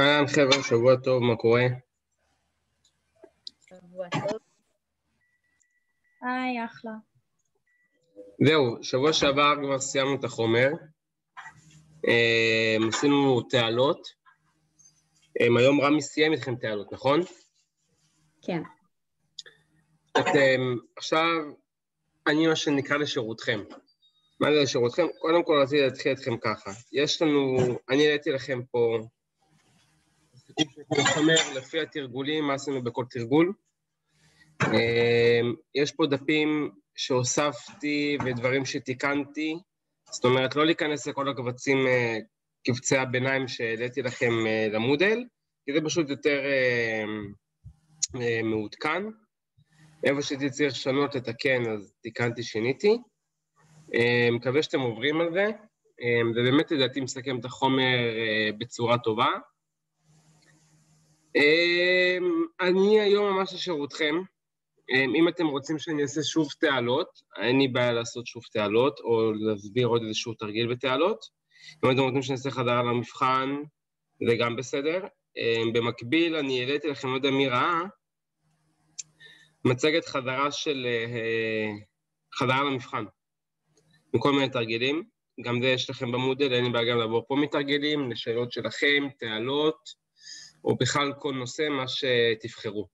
אהלן חבר'ה, שבוע טוב, מה קורה? שבוע טוב. היי, אחלה. זהו, שבוע שעבר כבר סיימנו את החומר. אה, עשינו תעלות. אה, היום רמי סיים איתכם תעלות, נכון? כן. אתם, עכשיו, אני מה שנקרא לשירותכם. מה זה לשירותכם? קודם כל רציתי להתחיל אתכם ככה. יש לנו, אני העליתי לכם פה חומר לפי התרגולים, מה עשינו בכל תרגול. אה, יש פה דפים שהוספתי ודברים שתיקנתי, זאת אומרת, לא להיכנס לכל הקבצים, אה, קבצי הביניים שהעליתי לכם אה, למודל, כי זה פשוט יותר מעודכן. איפה שהייתי צריך לשנות, לתקן, אז תיקנתי, שיניתי. מקווה שאתם עוברים על זה, ובאמת לדעתי מסכם את החומר בצורה טובה. אני היום ממש לשירותכם. אם אתם רוצים שאני אעשה שוב תעלות, אין לי בעיה לעשות שוב תעלות, או להסביר עוד איזשהו תרגיל בתעלות. אם אתם רוצים שאני אעשה חדר למבחן, זה גם בסדר. במקביל, אני העליתי לכם, לא יודע מי ראה, מצגת חדרה של חדרה למבחן, מכל מיני תרגילים. גם זה יש לכם במודל, אין לי בעיה גם לעבור פה מתרגילים, לשאלות שלכם, תעלות, או בכלל כל נושא, מה שתבחרו.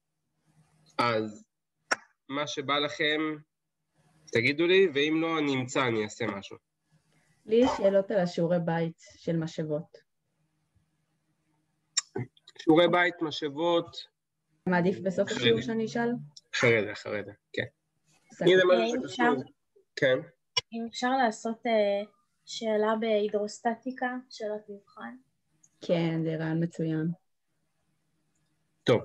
אז מה שבא לכם, תגידו לי, ואם לא, אני אמצא, אני אעשה משהו. לי יש שאלות על השיעורי בית של משאבות. שיעורי בית, משאבות... מעדיף בסוף השיעור שאני אשאל? אחרי זה, אחרי זה, כן. אם אפשר... כן. אם אפשר לעשות uh, שאלה בהידרוסטטיקה, שאלת מבחן. כן, זה רעיון מצוין. טוב,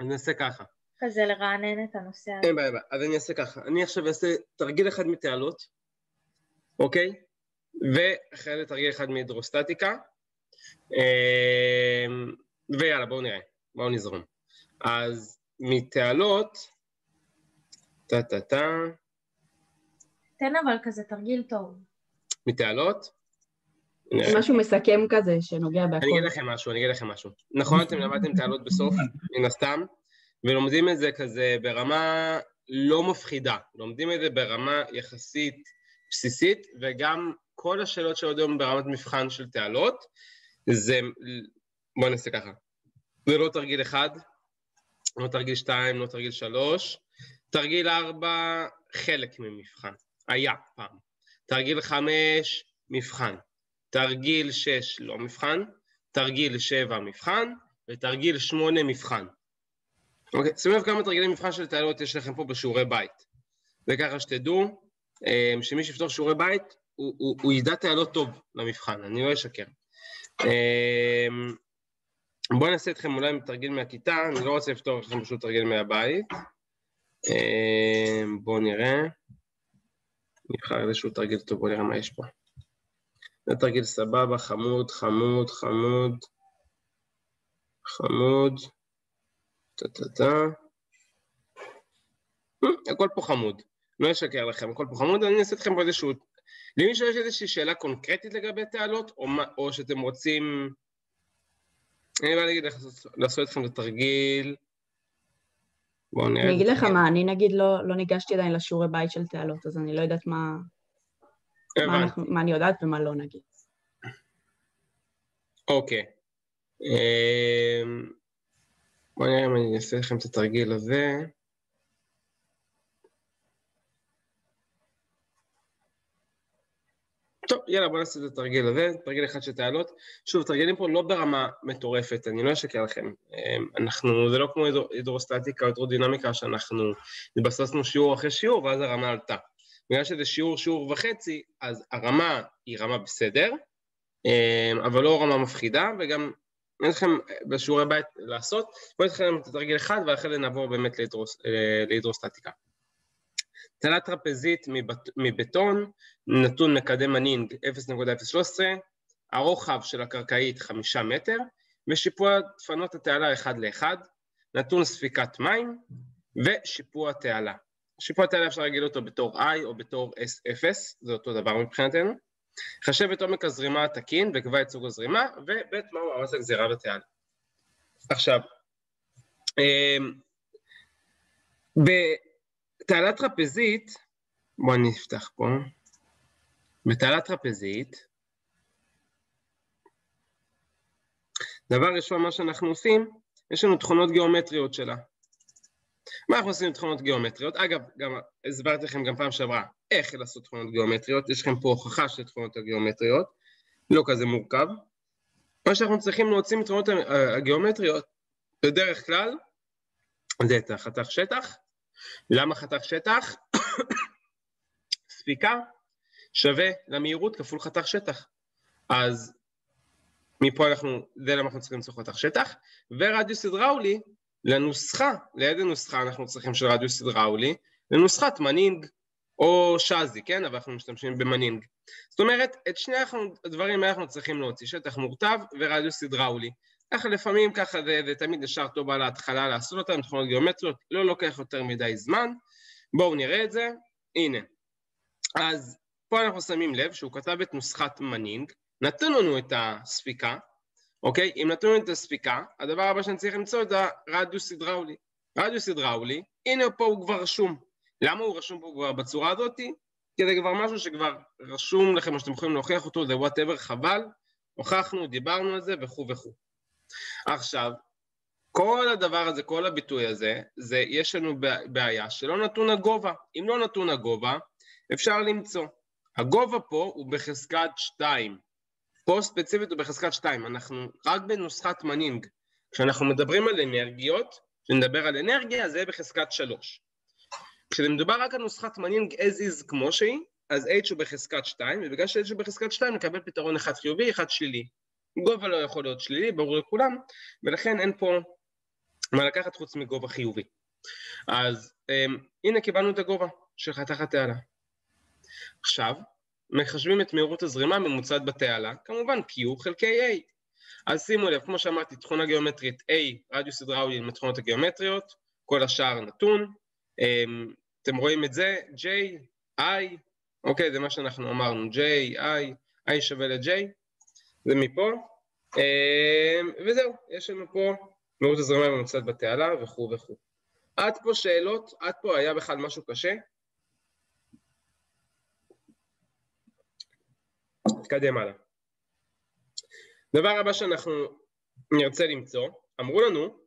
אני אעשה ככה. כזה לרענן את הנושא הזה. אין בעיה, אז אני אעשה ככה. אני עכשיו אעשה תרגיל אחד מתעלות, אוקיי? ואחרי זה תרגיל אחד מהידרוסטטיקה. אמ, ויאללה, בואו נראה, בואו נזרום. אז מתעלות, טה-טה-טה. תן אבל כזה תרגיל טוב. מתעלות? משהו מסכם כזה, שנוגע בהכל. אני אגיד לכם משהו, אני אגיד לכם משהו. נכון, אתם למדתם תעלות בסוף, מן הסתם, ולומדים את זה כזה ברמה לא מפחידה, לומדים את זה ברמה יחסית בסיסית, וגם כל השאלות שעוד היום ברמת מבחן של תעלות, זה, בואו נעשה ככה, זה לא תרגיל אחד, לא תרגיל שתיים, לא תרגיל שלוש, תרגיל ארבע, חלק ממבחן, היה פעם, תרגיל חמש, מבחן, תרגיל 6 לא מבחן, תרגיל 7 מבחן, ותרגיל 8 מבחן. אוקיי, שימו לב כמה תרגילי מבחן של תעלות יש לכם פה בשיעורי בית. וככה שתדעו אה, שמי שיפתור שיעורי בית, הוא, הוא, הוא ידע תעלות טוב למבחן, אני לא אשקר. אה, בואו נעשה אתכם אולי תרגיל מהכיתה, אני לא רוצה לפתור לכם פשוט תרגיל מהבית. אה, בואו נראה. נבחר איזשהו תרגיל טוב, בואו נראה מה יש פה. זה תרגיל סבבה, חמוד, חמוד, חמוד, חמוד, טה-טה-טה. אה, הכל פה חמוד, לא אשקר לכם, הכל פה חמוד, אני אעשה אתכם פה איזשהו... למישהו יש איזושהי שאלה קונקרטית לגבי תעלות, או, מה, או שאתם רוצים... אני בא להגיד לעשות אתכם את התרגיל. בואו נראה. אני אגיד לך מה, אני נגיד לא, לא ניגשתי עדיין לשיעורי בית של תעלות, אז אני לא יודעת מה... מה, אנחנו, מה אני יודעת ומה לא נגיד. אוקיי. אמ, בואו נראה אם אני אעשה לכם את התרגיל הזה. טוב, יאללה, בואו נעשה את התרגיל הזה, תרגיל אחד של תעלות. שוב, תרגילים פה לא ברמה מטורפת, אני לא אשקר לכם. אמ, אנחנו, זה לא כמו הידרוסטטיקה או הידרודינמיקה, שאנחנו התבססנו שיעור אחרי שיעור, ואז הרמה עלתה. בגלל שזה שיעור, שיעור וחצי, אז הרמה היא רמה בסדר, אמ, אבל לא רמה מפחידה, וגם אין לכם בשיעורי בית לעשות. בואו נתחיל את התרגיל אחד, ואחרי זה נעבור באמת אה, להידרוסטטיקה. תלת טרפזית מבטון, נתון מקדם הנינג 0.013, הרוחב של הקרקעית 5 מטר, ושיפוע דפנות התעלה 1 ל-1, נתון ספיקת מים ושיפוע תעלה. שיפוע תעלה אפשר להגיד אותו בתור I או בתור S0, זה אותו דבר מבחינתנו. חשב את עומק הזרימה התקין וקבע את סוג הזרימה, וב' מהו מאמץ הגזירה בתעלה. עכשיו, אמ, בתעלה טרפזית, בואו אני אפתח פה, בתעלה טרפזית, דבר ראשון, מה שאנחנו עושים, יש לנו תכונות גיאומטריות שלה. מה אנחנו עושים עם תכונות גיאומטריות? אגב, גם הסברתי לכם גם פעם שעברה איך לעשות תכונות גיאומטריות, יש לכם פה הוכחה של תכונות הגיאומטריות, לא כזה מורכב. מה שאנחנו צריכים להוציא מתכונות הגיאומטריות, בדרך כלל, זה את החתך שטח. למה חתך שטח? ספיקה שווה למהירות כפול חתך שטח. אז מפה אנחנו, זה למה אנחנו צריכים למצוא חתך שטח, ורדיוס הידראולי לנוסחה, לאיזה נוסחה אנחנו צריכים של רדיוס הידראולי? לנוסחת מנינג או שזי, כן? אבל אנחנו משתמשים במנינג. זאת אומרת, את שני הדברים האלה אנחנו צריכים להוציא, שטח מורטב ורדיוס הידראולי. ככה לפעמים ככה זה, זה תמיד ישר טוב על ההתחלה לעשות אותם, תכונות גיאומטריות, לא לוקח יותר מדי זמן. בואו נראה את זה, הנה. אז פה אנחנו שמים לב שהוא כתב את נוסחת מנינג, נתן לנו את הספיקה, אוקיי? אם נתנו לנו את הספיקה, הדבר הבא שאני צריך למצוא זה הרדיוס הידראולי. רדיוס הידראולי, הנה פה הוא כבר רשום. למה הוא רשום פה כבר בצורה הזאת? כי זה כבר משהו שכבר רשום לכם, או שאתם יכולים להוכיח אותו, זה whatever חבל, הוכחנו, דיברנו על זה וכו' וכו'. עכשיו, כל הדבר הזה, כל הביטוי הזה, זה יש לנו בעיה שלא נתון הגובה. אם לא נתון הגובה, אפשר למצוא. הגובה פה הוא בחזקת 2. פה ספציפית הוא בחזקת 2, אנחנו רק בנוסחת מנינג. כשאנחנו מדברים על אנרגיות, כשנדבר על אנרגיה, זה יהיה בחזקת 3. כשמדובר רק על נוסחת מנינג as is כמו שהיא, אז h הוא בחזקת 2, ובגלל ש-h הוא בחזקת 2 נקבל פתרון אחד חיובי, אחד שלילי. גובה לא יכול להיות שלילי, ברור לכולם, ולכן אין פה מה לקחת חוץ מגובה חיובי. אז um, הנה קיבלנו את הגובה של חתך התעלה. עכשיו, מחשבים את מהירות הזרימה ממוצעת בתעלה, כמובן Q חלקי A. אז שימו לב, כמו שאמרתי, תכונה גיאומטרית A, רדיוס הידראולי עם התכונות הגיאומטריות, כל השאר נתון. אמ, אתם רואים את זה, J, I, אוקיי, זה מה שאנחנו אמרנו, J, I, I שווה ל-J, זה מפה, אמ, וזהו, יש לנו פה מהירות הזרימה ממוצעת בתעלה וכו' וכו'. עד פה שאלות? עד פה היה בכלל משהו קשה? נתקדם הלאה. דבר הבא שאנחנו נרצה למצוא, אמרו לנו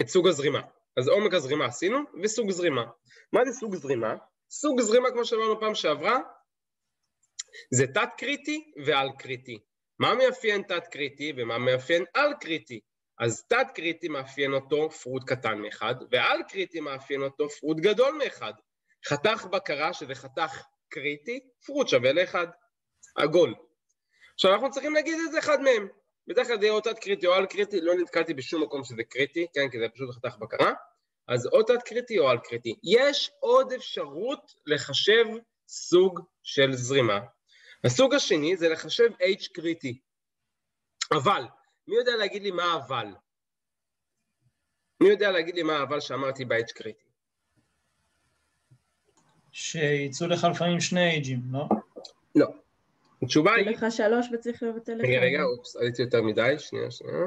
את סוג הזרימה. אז עומק הזרימה עשינו, וסוג זרימה. מה זה סוג זרימה? סוג זרימה, כמו שאמרנו פעם שעברה, זה תת קריטי ועל קריטי. מה מאפיין תת קריטי ומה מאפיין על קריטי? אז תת קריטי מאפיין אותו פרוד קטן מאחד, ועל קריטי מאפיין אותו פרוד גדול מאחד. חתך בקרה, שזה חתך קריטי, פרוד שווה לאחד. עגול. עכשיו אנחנו צריכים להגיד איזה אחד מהם. בדרך כלל זה יהיה או תת קריטי או על קריטי, לא נתקלתי בשום מקום שזה קריטי, כן, כי זה פשוט חתך בקרה. אז או תת קריטי או על קריטי. יש עוד אפשרות לחשב סוג של זרימה. הסוג השני זה לחשב H קריטי. אבל, מי יודע להגיד לי מה אבל? מי יודע להגיד לי מה אבל שאמרתי ב-H קריטי? שיצאו לך לפעמים שני אייג'ים, לא? לא. התשובה היא... לך שלוש וצריך לבטל לך. רגע, רגע, אופס, עליתי יותר מדי, שנייה, שנייה.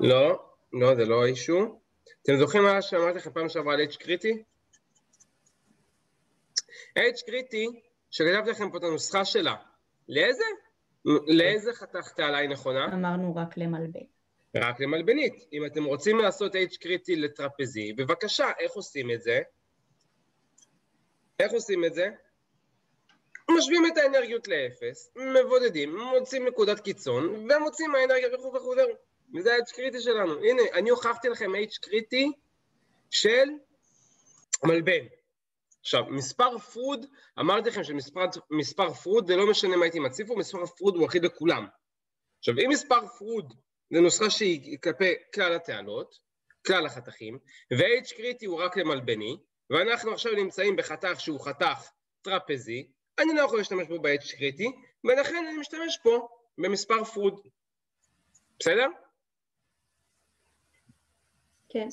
לא, לא, זה לא האישו. אתם זוכרים מה שאמרתי לכם פעם שעברה על H קריטי? H קריטי, שכתבתי לכם פה את הנוסחה שלה, לאיזה? לאיזה חתך תעלה היא נכונה? אמרנו רק למלבן. רק למלבנית. אם אתם רוצים לעשות H קריטי לטרפזי, בבקשה, איך עושים את זה? איך עושים את זה? משווים את האנרגיות לאפס, מבודדים, מוצאים נקודת קיצון, ומוצאים האנרגיה וכו' וכו'. וזה ה-H קריטי שלנו. הנה, אני הוכחתי לכם H קריטי של מלבן. עכשיו, מספר פרוד, אמרתי לכם שמספר פרוד זה לא משנה מה הייתי מציב מספר פרוד הוא אחיד לכולם. עכשיו, אם מספר פרוד זה נוסחה שהיא כלפי כלל התעלות, כלל החתכים, ו-H קריטי הוא רק למלבני, ואנחנו עכשיו נמצאים בחתך שהוא חתך טרפזי, אני לא יכול להשתמש בו ב-H קריטי, ולכן אני משתמש פה במספר פרוד. בסדר? כן.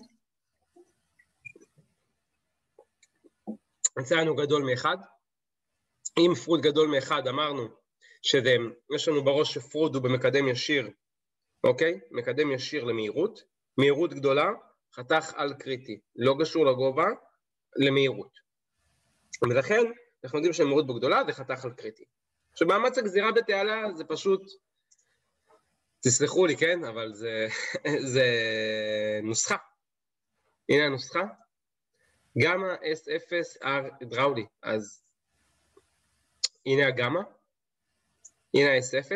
יצא לנו גדול מאחד. אם פרוד גדול מאחד אמרנו שיש לנו בראש שפרוד הוא במקדם ישיר, אוקיי? מקדם ישיר למהירות, מהירות גדולה, חתך על קריטי, לא קשור לגובה, למהירות. ולכן אנחנו יודעים שהמהירות בו גדולה זה חתך על קריטי. עכשיו מאמץ הגזירה בתעלה זה פשוט, תסלחו לי, כן? אבל זה, זה נוסחה. הנה הנוסחה. גמא S0R הידראולי, אז הנה הגמא, הנה ה-S0,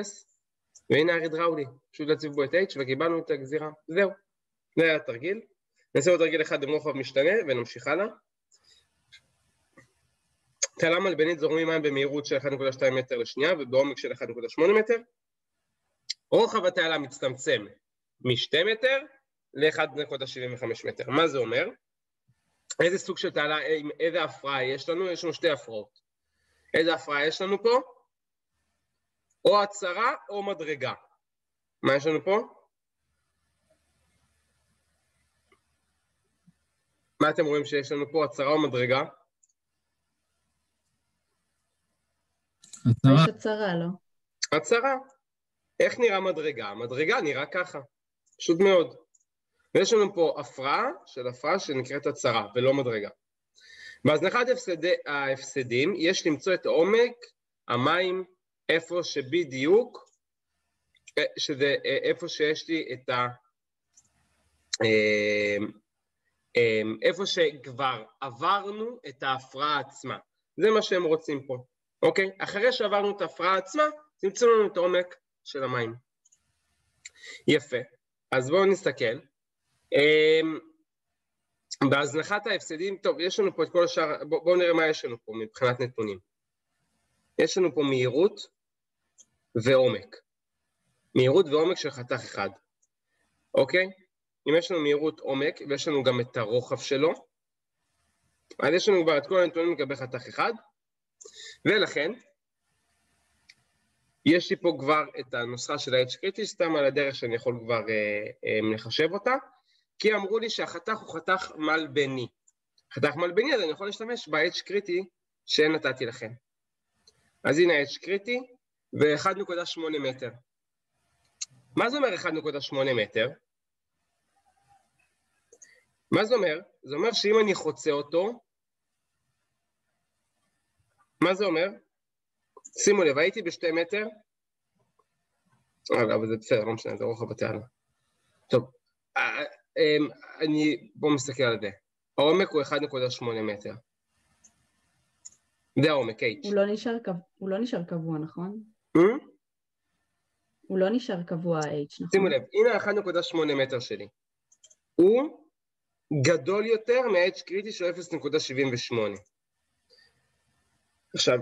והנה ההידראולי. פשוט להציב בו את H וקיבלנו את הגזירה. זהו, זה היה התרגיל. נעשה עוד תרגיל אחד עם רוחב משתנה ונמשיך הלאה. תעלה מלבנית זורמים מים במהירות של 1.2 מטר לשנייה ובעומק של 1.8 מטר. רוחב התעלה מצטמצם מ-2 מטר ל-1.75 מטר. מה זה אומר? איזה סוג של תעלה, איזה הפרעה יש לנו? יש לנו שתי הפרעות. איזה הפרעה יש לנו פה? או הצהרה או מדרגה. מה יש לנו פה? מה אתם רואים שיש לנו פה, הצהרה או מדרגה? הצהרה. יש הצהרה, לא? הצהרה. איך נראה מדרגה? מדרגה נראה ככה, פשוט מאוד. ויש לנו פה הפרעה של הפרעה שנקראת הצהרה ולא מדרגה. בהזנחת הפסדי, ההפסדים יש למצוא את עומק המים איפה שבדיוק, אה, שזה אה, איפה שיש לי את ה... אה, איפה שכבר עברנו את ההפרעה עצמה. זה מה שהם רוצים פה, אוקיי? אחרי שעברנו את ההפרעה עצמה, תמצאו לנו את העומק של המים. יפה. אז בואו נסתכל. אמ, בהזנחת ההפסדים, טוב, יש לנו פה את כל השאר, בואו בוא נראה מה יש לנו פה מבחינת נתונים. יש לנו פה מהירות ועומק. מהירות ועומק של חתך אחד, אוקיי? אם יש לנו מהירות עומק ויש לנו גם את הרוחב שלו, אז יש לנו כבר את כל הנתונים לגבי חתך אחד, ולכן יש לי פה כבר את הנוסחה של ה-H קריטי, סתם על הדרך שאני יכול כבר אה, אה, לחשב אותה, כי אמרו לי שהחתך הוא חתך מלבני. חתך מלבני, אז אני יכול להשתמש ב-H קריטי שנתתי לכם. אז הנה ה-H קריטי ו-1.8 מטר. מה זה אומר 1.8 מטר? מה זה אומר? זה אומר שאם אני חוצה אותו, מה זה אומר? שימו לב, הייתי בשתי מטר, אבל זה בסדר, לא משנה, זה רוחב התעלה. טוב, אה, אמ, אני, בואו נסתכל על זה. העומק הוא 1.8 מטר. זה העומק, H. הוא לא נשאר, הוא לא נשאר קבוע, נכון? Hmm? הוא לא נשאר קבוע H, נכון? שימו לב, הנה ה-1.8 מטר שלי. הוא גדול יותר מה-H קריטי של 0.78. עכשיו,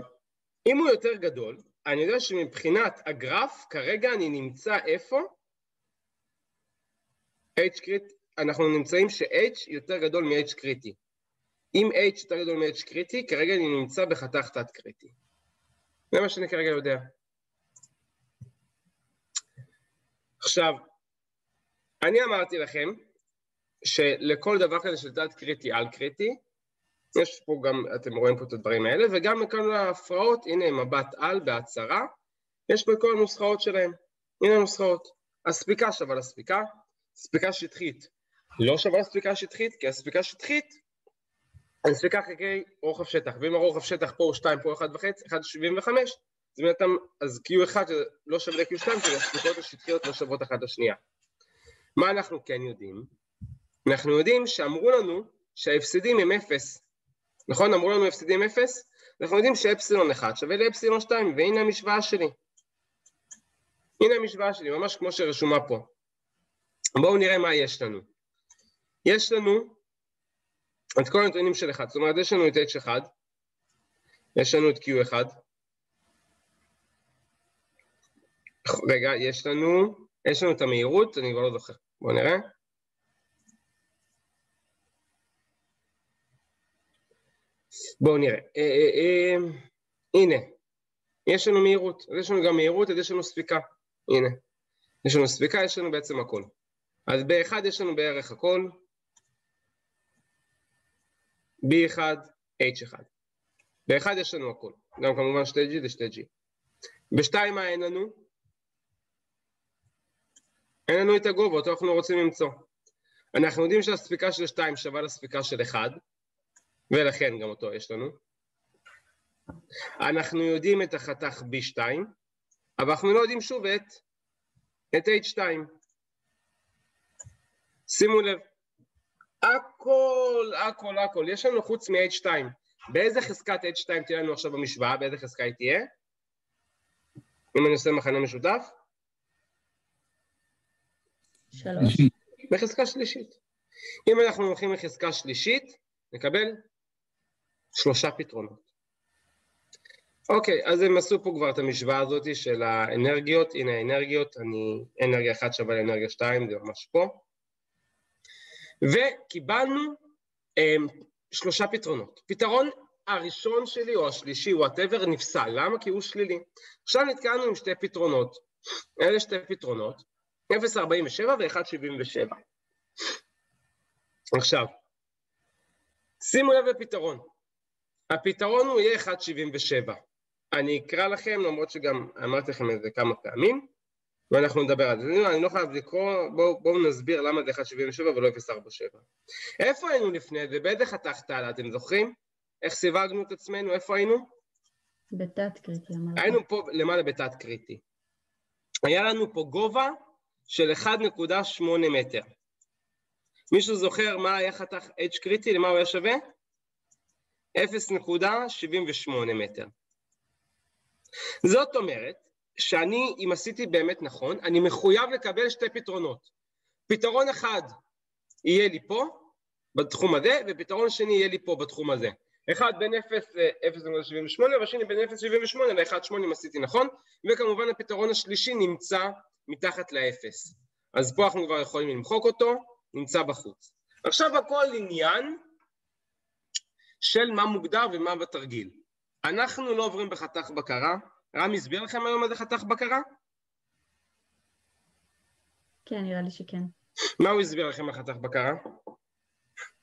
אם הוא יותר גדול, אני יודע שמבחינת הגרף, כרגע אני נמצא איפה? H קריטי, אנחנו נמצאים ש-H יותר גדול מ-H קריטי. אם H יותר גדול מ-H קריטי, כרגע אני נמצא בחתך תת קריטי. זה מה שאני כרגע יודע. עכשיו, אני אמרתי לכם שלכל דבר כזה של תת קריטי על קריטי, יש פה גם, אתם רואים פה את הדברים האלה, וגם מכאן להפרעות, הנה מבט על בהצהרה, יש פה את כל הנוסחאות שלהם. הנה הנוסחאות. הספיקה שווה לספיקה, ספיקה שטחית לא שווה לספיקה שטחית, כי הספיקה שטחית, הספיקה חלקי רוחב שטח, ואם הרוחב שטח פה הוא 2, פה 1.5, 1.75, אז בעצם, אז Q1 לא שווה ל-Q2, כי הספיקות השטחיות לא שוות אחת לשנייה. מה אנחנו כן יודעים? אנחנו יודעים שאמרו לנו שההפסדים הם 0, נכון? אמרו לנו הפסדים 0? אנחנו יודעים שאפסילון 1 שווה לאפסילון 2, והנה המשוואה שלי. הנה המשוואה שלי, ממש כמו שרשומה פה. בואו נראה מה יש לנו. יש לנו את כל הנתונים של 1, זאת אומרת יש לנו את H1, יש לנו את Q1, רגע, יש לנו, יש לנו את המהירות, אני כבר לא זוכר, בואו נראה. בואו נראה, אה, אה, אה, הנה, יש לנו מהירות, אז יש לנו גם מהירות, אז יש לנו ספיקה, הנה, יש לנו ספיקה, יש לנו בעצם הכל. אז באחד יש לנו בערך הכל, B1, H1. באחד יש לנו הכל, גם כמובן 2G זה 2G. בשתיים מה אין לנו? אין לנו את הגובה, אותו אנחנו רוצים למצוא. אנחנו יודעים שהספיקה של 2 שווה לספיקה של 1, ולכן גם אותו יש לנו. אנחנו יודעים את החתך B2, אבל אנחנו לא יודעים שוב את, את H2. שימו לב, הכל, הכל, הכל, יש לנו חוץ מ-H2. באיזה חזקת H2 תהיה לנו עכשיו במשוואה? באיזה חזקה היא תהיה? אם אני עושה מחנה משותף? שלוש. בחזקה שלישית. אם אנחנו הולכים לחזקה שלישית, נקבל שלושה פתרונות. אוקיי, אז הם עשו פה כבר את המשוואה הזאת של האנרגיות, הנה האנרגיות, אני, אנרגיה אחת שווה לאנרגיה שתיים, זה ממש פה. וקיבלנו הם, שלושה פתרונות. פתרון הראשון שלי או השלישי, וואטאבר, נפסל. למה? כי הוא שלילי. עכשיו נתקענו עם שתי פתרונות. אלה שתי פתרונות, 0.47 ו-1.77. עכשיו, שימו לב לפתרון. הפתרון הוא יהיה 1.77. אני אקרא לכם, למרות שגם אמרתי לכם את זה כמה פעמים, ואנחנו נדבר על זה. אני לא חייב לקרוא, בואו בוא נסביר למה זה 1.77 ולא 0.47. איפה היינו לפני זה? באיזה חתך תעלה, אתם זוכרים? איך סיווגנו את עצמנו? איפה היינו? בתת קריטי. היינו פה למעלה בתת קריטי. היה לנו פה גובה של 1.8 מטר. מישהו זוכר מה היה חתך H קריטי, למה הוא היה שווה? 0.78 מטר. זאת אומרת שאני, אם עשיתי באמת נכון, אני מחויב לקבל שתי פתרונות. פתרון אחד יהיה לי פה, בתחום הזה, ופתרון שני יהיה לי פה בתחום הזה. אחד בין 0 ל-0.78 והשני בין 0.78 ל-1.8 אם עשיתי נכון, וכמובן הפתרון השלישי נמצא מתחת ל-0. אז פה אנחנו כבר יכולים למחוק אותו, נמצא בחוץ. עכשיו הכל עניין של מה מוגדר ומה בתרגיל. אנחנו לא עוברים בחתך בקרה. רם הסביר לכם היום מה זה חתך בקרה? כן, נראה לי שכן. מה הוא הסביר לכם על חתך בקרה?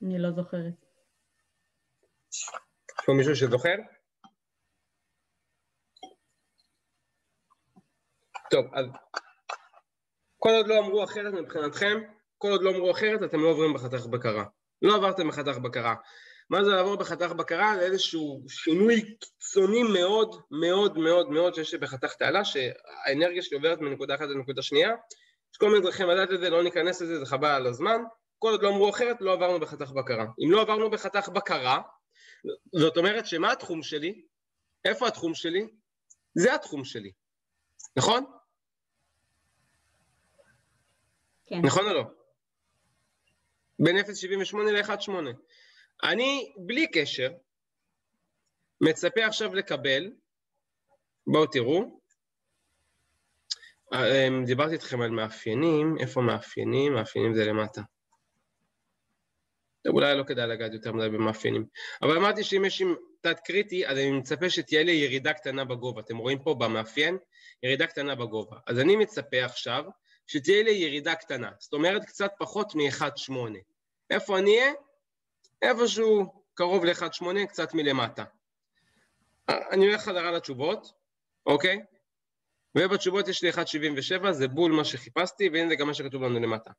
אני לא זוכרת. יש פה מישהו שזוכר? טוב, אז כל עוד לא אמרו אחרת מבחינתכם, כל עוד לא אמרו אחרת, אתם לא עוברים בחתך בקרה. לא עברתם בחתך בקרה. מה זה לעבור בחתך בקרה? זה איזשהו שינוי קיצוני מאוד מאוד מאוד מאוד שיש בחתך תעלה, שהאנרגיה שלי עוברת מנקודה אחת לנקודה שנייה. יש כל מיני דרכים לדעת את זה, לא ניכנס לזה, זה חבל על הזמן. כל עוד לא אמרו אחרת, לא עברנו בחתך בקרה. אם לא עברנו בחתך בקרה, זאת אומרת שמה התחום שלי? איפה התחום שלי? זה התחום שלי, נכון? כן. נכון או לא? בין 0.78 ל-1.8. אני, בלי קשר, מצפה עכשיו לקבל, בואו תראו, אה, אמ, דיברתי איתכם על מאפיינים, איפה מאפיינים? מאפיינים זה למטה. אולי לא כדאי לגעת יותר מדי במאפיינים. אבל אמרתי שאם יש עם תת קריטי, אז אני מצפה שתהיה לי ירידה קטנה בגובה. אתם רואים פה במאפיין? ירידה קטנה בגובה. אז אני מצפה עכשיו שתהיה לי ירידה קטנה. זאת אומרת, קצת פחות מ-1.8. איפה אני אהיה? איפשהו קרוב ל-1.8, קצת מלמטה. אני הולך חזרה לתשובות, אוקיי? ובתשובות יש לי 1.77, זה בול מה שחיפשתי, והנה זה גם מה שכתוב לנו למטה.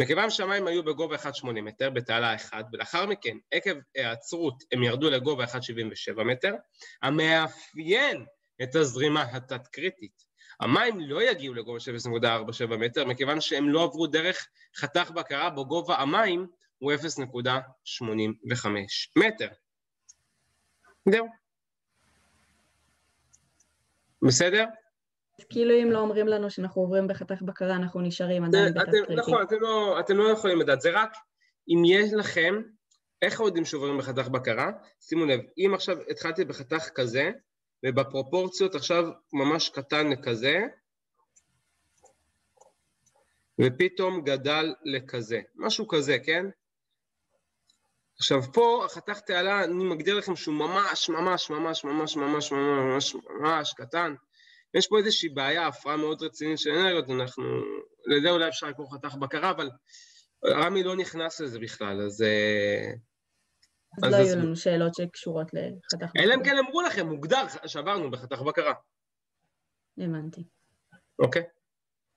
מכיוון שהמים היו בגובה 1.8 מטר, בתעלה 1, ולאחר מכן, עקב היעצרות, הם ירדו לגובה 1.77 מטר, המאפיין את הזרימה התת-קריטית. המים לא יגיעו לגובה של 0.47 מטר, מכיוון שהם לא עברו דרך חתך בקרה בו גובה המים הוא 0.85 מטר. זהו. בסדר? כאילו אם לא אומרים לנו שאנחנו עוברים בחתך בקרה, אנחנו נשארים עדיין בתת קריטי. נכון, אתם לא, אתם לא יכולים לדעת, זה רק אם יש לכם, איך יודעים שעוברים בחתך בקרה? שימו לב, אם עכשיו התחלתי בחתך כזה, ובפרופורציות עכשיו ממש קטן לכזה, ופתאום גדל לכזה, משהו כזה, כן? עכשיו פה החתך תעלה, אני מגדיר לכם שהוא ממש ממש ממש ממש ממש ממש ממש קטן. יש פה איזושהי בעיה, הפרעה מאוד רצינית של אנרגיות, אנחנו, לזה אולי אפשר לקרוא חתך בקרה, אבל רמי לא נכנס לזה בכלל, אז, אז לא היו לנו שאלות שקשורות לחתך בקרה. אלא אם כן אמרו לכם, מוגדר, שעברנו בחתך בקרה. הבנתי. אוקיי.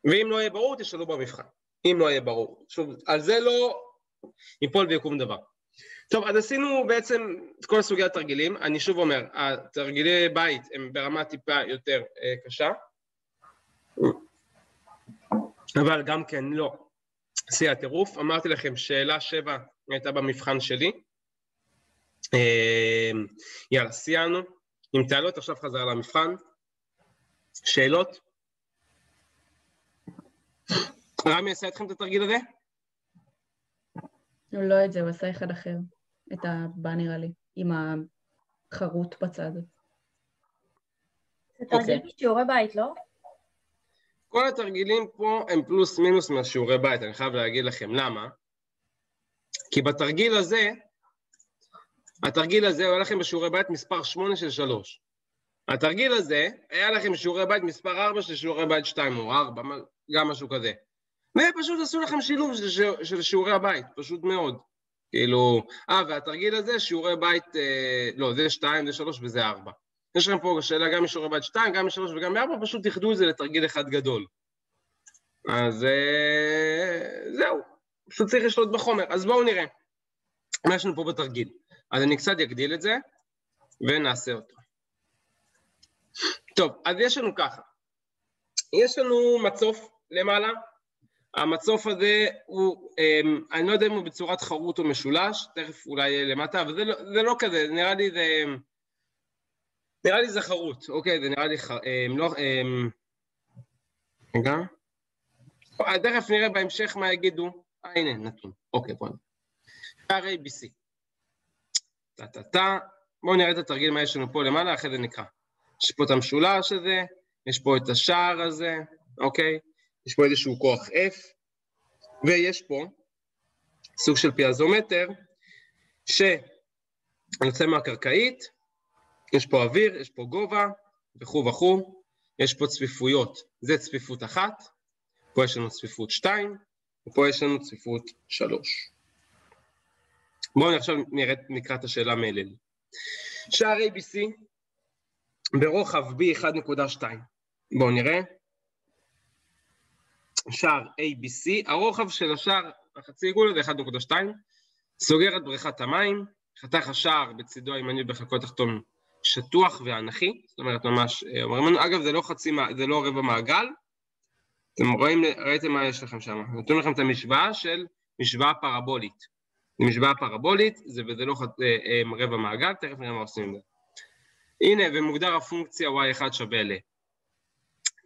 ואם לא יהיה ברור, תשאלו במבחן. אם לא יהיה ברור. שוב, על זה לא ייפול ויקום דבר. טוב, אז עשינו בעצם את כל סוגי התרגילים. אני שוב אומר, התרגילי בית הם ברמה טיפה יותר אה, קשה, אבל גם כן לא שיא הטירוף. אמרתי לכם, שאלה שבע הייתה במבחן שלי. אה, יאללה, סיימנו. עם תעלות, עכשיו חזרה למבחן. שאלות? רמי עשה אתכם את התרגיל הזה? הוא לא את זה, הוא עשה אחד אחר. את הבא נראה לי, עם החרוט בצד. זה תרגיל. אוקיי. בשיעורי בית, לא? כל התרגילים פה הם פלוס מינוס מהשיעורי בית, אני חייב להגיד לכם. למה? כי בתרגיל הזה, התרגיל הזה היה לכם בשיעורי בית מספר 8 של 3. התרגיל הזה היה לכם בשיעורי בית מספר 4 של שיעורי בית 2 או 4, גם משהו כזה. ופשוט עשו לכם שילוב של, של שיעורי הבית, פשוט מאוד. כאילו, אה, והתרגיל הזה, שיעורי בית, אה, לא, זה 2, זה 3 וזה 4. יש לכם פה שאלה גם משיעורי בית 2, גם מ-3 וגם מ-4, פשוט תאחדו את זה לתרגיל אחד גדול. אז אה, זהו, פשוט צריך לשלוט בחומר. אז בואו נראה מה יש לנו פה בתרגיל. אז אני קצת אגדיל את זה, ונעשה אותו. טוב, אז יש לנו ככה. יש לנו מצוף למעלה, המצוף הזה הוא, אמ, אני לא יודע אם הוא בצורת חרוט או משולש, תכף אולי למטה, אבל זה לא, זה לא כזה, נראה לי זה... נראה לי זה חרוט, אוקיי, זה נראה לי ח... אמ, לא... אמ, רגע. תכף נראה בהמשך מה יגידו. אה, הנה, נתון. אוקיי, בואו נראה. שער ABC. טה-טה-טה. בואו נראה את התרגיל מה יש לנו פה למעלה, אחרי זה נקרא. יש פה את המשולש הזה, יש פה את השער הזה, אוקיי? יש פה איזשהו כוח F, ויש פה סוג של פיאזומטר, שיוצא מהקרקעית, יש פה אוויר, יש פה גובה, וכו' וכו', יש פה צפיפויות, זה צפיפות אחת, פה יש לנו צפיפות שתיים, ופה יש לנו צפיפות שלוש. בואו עכשיו נראה, נקרא את השאלה מאליל. שער ABC ברוחב B 1.2. בואו נראה. שער ABC, הרוחב של השער החצי עיגול זה 1.2, סוגר את בריכת המים, חתך השער בצידו הימני בחלקו התחתון שטוח ואנכי, זאת אומרת ממש, אה, אומרים לנו, אגב זה לא חצי, זה לא רבע מעגל, אתם רואים, ראיתם מה יש לכם שם, נותנים לכם את המשוואה של משוואה פרבולית. זה משוואה פרבולית, זה, וזה לא אה, אה, רבע מעגל, תכף נראה מה עושים עם זה. הנה, ומוגדר הפונקציה y1 שווה ל...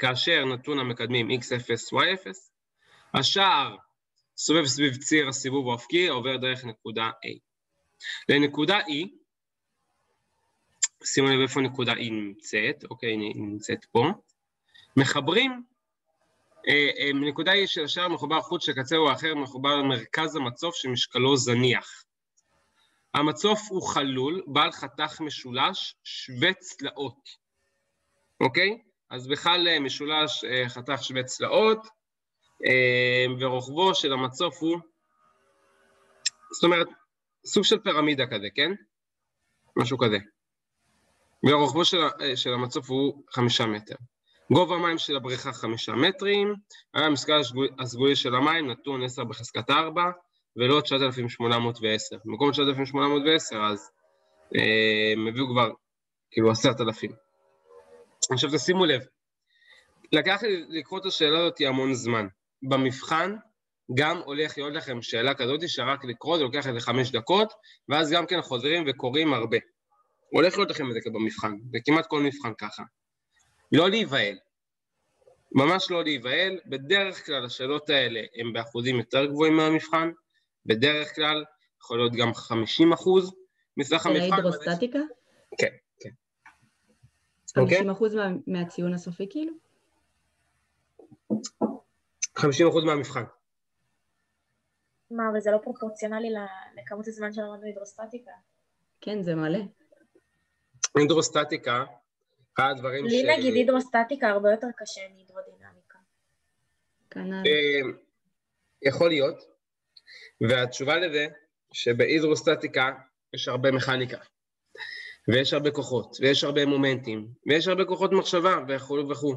כאשר נתון המקדמים x0, y0, השער סובב סביב ציר הסיבוב האופקי, עובר דרך נקודה A. לנקודה E, שימו לב איפה נקודה E נמצאת, אוקיי, היא נמצאת פה, מחברים, אה, אה, נקודה E של השער מחובר חוץ שקצהו האחר מחובר למרכז המצוף שמשקלו זניח. המצוף הוא חלול, בעל חתך משולש, שווה צלעות, אוקיי? אז בכלל אה, משולש אה, חתך שווה צלעות, אה, ורוחבו של המצוף הוא, זאת אומרת, סוג של פירמידה כזה, כן? משהו כזה. ורוחבו של, של המצוף הוא חמישה מטר. גובה המים של הבריכה חמישה מטרים, היה המשקל הסגולי של המים נתון 10 בחזקת 4 ולא 9,810. במקום 9,810 אז אה, הם הביאו כבר כאילו 10,000. עכשיו תשימו לב, לקח לי לקרוא את השאלה הזאת המון זמן. במבחן גם הולך להיות לכם שאלה כזאת שרק לקרוא זה לוקח איזה חמש דקות, ואז גם כן חוזרים וקוראים הרבה. הולך להיות לכם את זה במבחן, וכמעט כל מבחן ככה. לא להיבהל, ממש לא להיבהל, בדרך כלל השאלות האלה הן באחוזים יותר גבוהים מהמבחן, בדרך כלל יכול להיות גם 50 אחוז מסך המבחן. זה הידרוסטטיקה? כן. 50 אחוז מה, מהציון הסופי כאילו? 50 אחוז מהמבחן. מה, אבל זה לא פרופורציונלי לכמות הזמן שלמדנו הידרוסטטיקה? כן, זה מלא. הידרוסטטיקה, אחד הדברים ש... לי נגיד הידרוסטטיקה הרבה יותר קשה מהידרודינמיקה. כנ"ל. אה, יכול להיות, והתשובה לזה, שבהידרוסטטיקה יש הרבה מכניקה, ויש הרבה כוחות, ויש הרבה מומנטים, ויש הרבה כוחות מחשבה וכו' וכו'.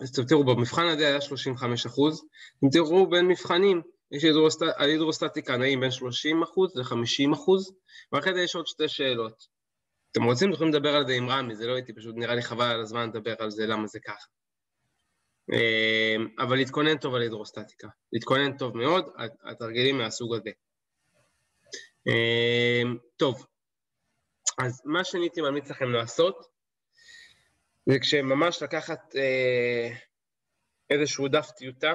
אז תראו, במבחן הזה היה 35 אחוז, אם תראו בין מבחנים, יש הידרוסט... ההידרוסטטיקה נעים בין 30 אחוז ל-50 אחוז, ואחרי זה יש עוד שתי שאלות. אתם רוצים, יכולים לדבר על זה עם רמי, זה לא הייתי, פשוט נראה לי חבל על הזמן לדבר על זה, למה זה ככה. אמ, אבל להתכונן טוב על הידרוסטטיקה, להתכונן טוב מאוד, התרגילים מהסוג הזה. אמ, טוב, אז מה שאני הייתי ממליץ לכם לעשות, זה כשממש לקחת אה, איזשהו דף טיוטה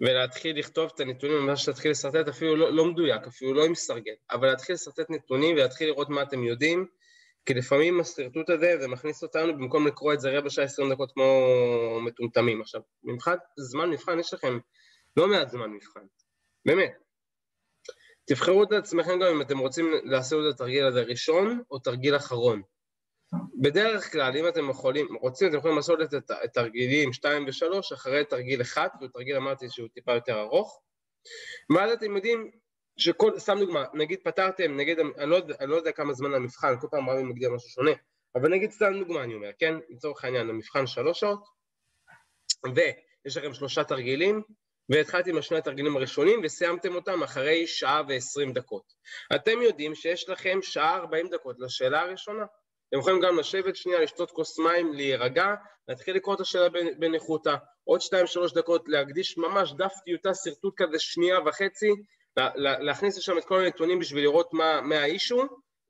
ולהתחיל לכתוב את הנתונים, ממש להתחיל לשרטט, אפילו לא, לא מדויק, אפילו לא עם סרגל, אבל להתחיל לשרטט נתונים ולהתחיל לראות מה אתם יודעים, כי לפעמים השרטוט הזה, זה מכניס אותנו במקום לקרוא את זה רבע שעה עשרים דקות כמו מטומטמים. עכשיו, מבחן זמן מבחן, יש לכם לא מעט זמן מבחן, באמת. תבחרו את עצמכם גם אם אתם רוצים לעשות את התרגיל הזה ראשון או תרגיל אחרון. בדרך כלל, אם אתם יכולים, רוצים, אתם יכולים לעשות את התרגילים 2 ו-3 אחרי תרגיל 1, ותרגיל אמרתי שהוא טיפה יותר ארוך. ואז אתם יודעים שכל, סתם דוגמה, נגיד פתרתם, נגיד, אני לא, אני לא יודע כמה זמן המבחן, כל פעם רבי מגדיר משהו שונה, אבל נגיד סתם דוגמה אני אומר, כן? לצורך העניין, המבחן שלוש שעות, ויש לכם שלושה תרגילים, והתחלתי עם השני התרגילים הראשונים וסיימתם אותם אחרי שעה ועשרים דקות. אתם יודעים שיש לכם שעה ארבעים דקות לשאלה הראשונה. אתם יכולים גם לשבת שנייה, לשתות כוס מים, להירגע, להתחיל לקרוא את השאלה בניחותא, עוד שתיים שלוש דקות להקדיש ממש דף טיוטה, שרטוט כזה שנייה וחצי, להכניס לשם את כל הנתונים בשביל לראות מה, מה האישו,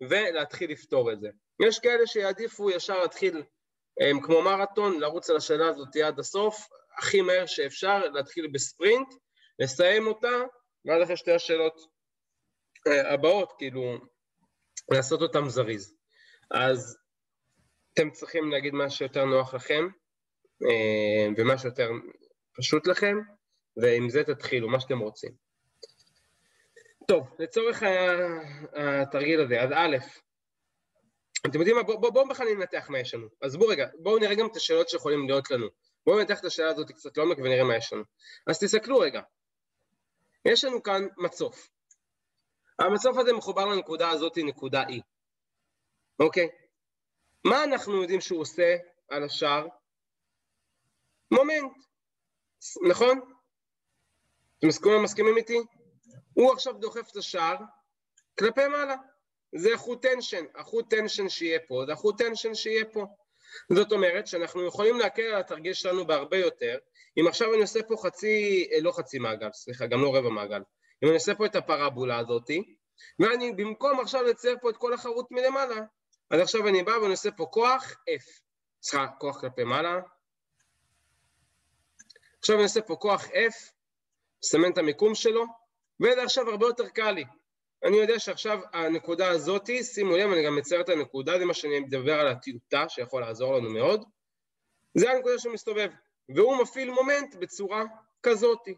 ולהתחיל לפתור את זה. יש כאלה שיעדיפו ישר להתחיל הם, כמו מרתון, לרוץ על השאלה הזאת עד הסוף, הכי מהר שאפשר, להתחיל בספרינט, לסיים אותה, ואז אחרי שתי השאלות אה, הבאות, כאילו, לעשות אותן זריז. אז אתם צריכים להגיד מה שיותר נוח לכם, אה, ומה שיותר פשוט לכם, ועם זה תתחילו, מה שאתם רוצים. טוב, לצורך התרגיל הזה, אז א', אתם יודעים מה, בואו בוא, בוא בכלל ננתח מה יש לנו. אז בואו רגע, בואו נראה גם את השאלות שיכולים להיות לנו. בואו ננתח את השאלה הזאת קצת לעומק ונראה מה יש לנו. אז תסתכלו רגע. יש לנו כאן מצוף. המצוף הזה מחובר לנקודה הזאת, נקודה E. אוקיי? מה אנחנו יודעים שהוא עושה על השער? מומנט, נכון? אתם מסכימים איתי? הוא עכשיו דוחף את השער כלפי מעלה. זה החוט tension, החוט tension שיהיה פה, זה החוט tension שיהיה פה. זאת אומרת שאנחנו יכולים להקל על התרגיל שלנו בהרבה יותר. אם עכשיו אני עושה פה חצי, אה, לא חצי מעגל, סליחה, גם לא רבע מעגל. אם אני עושה פה את הפרבולה הזאתי, ואני במקום עכשיו לצייר פה את כל החרוט מלמעלה, אז עכשיו אני בא ואני עושה פה כוח F. סליחה, כוח כלפי מעלה. עכשיו אני עושה פה כוח F, מסמן את המיקום שלו, וזה עכשיו הרבה יותר קל לי. אני יודע שעכשיו הנקודה הזאתי, שימו לב, אני גם מצייר את הנקודה, זה מה שאני מדבר על הטיוטה, שיכול לעזור לנו מאוד. זה הנקודה שהוא מסתובב, והוא מפעיל מומנט בצורה כזאתי.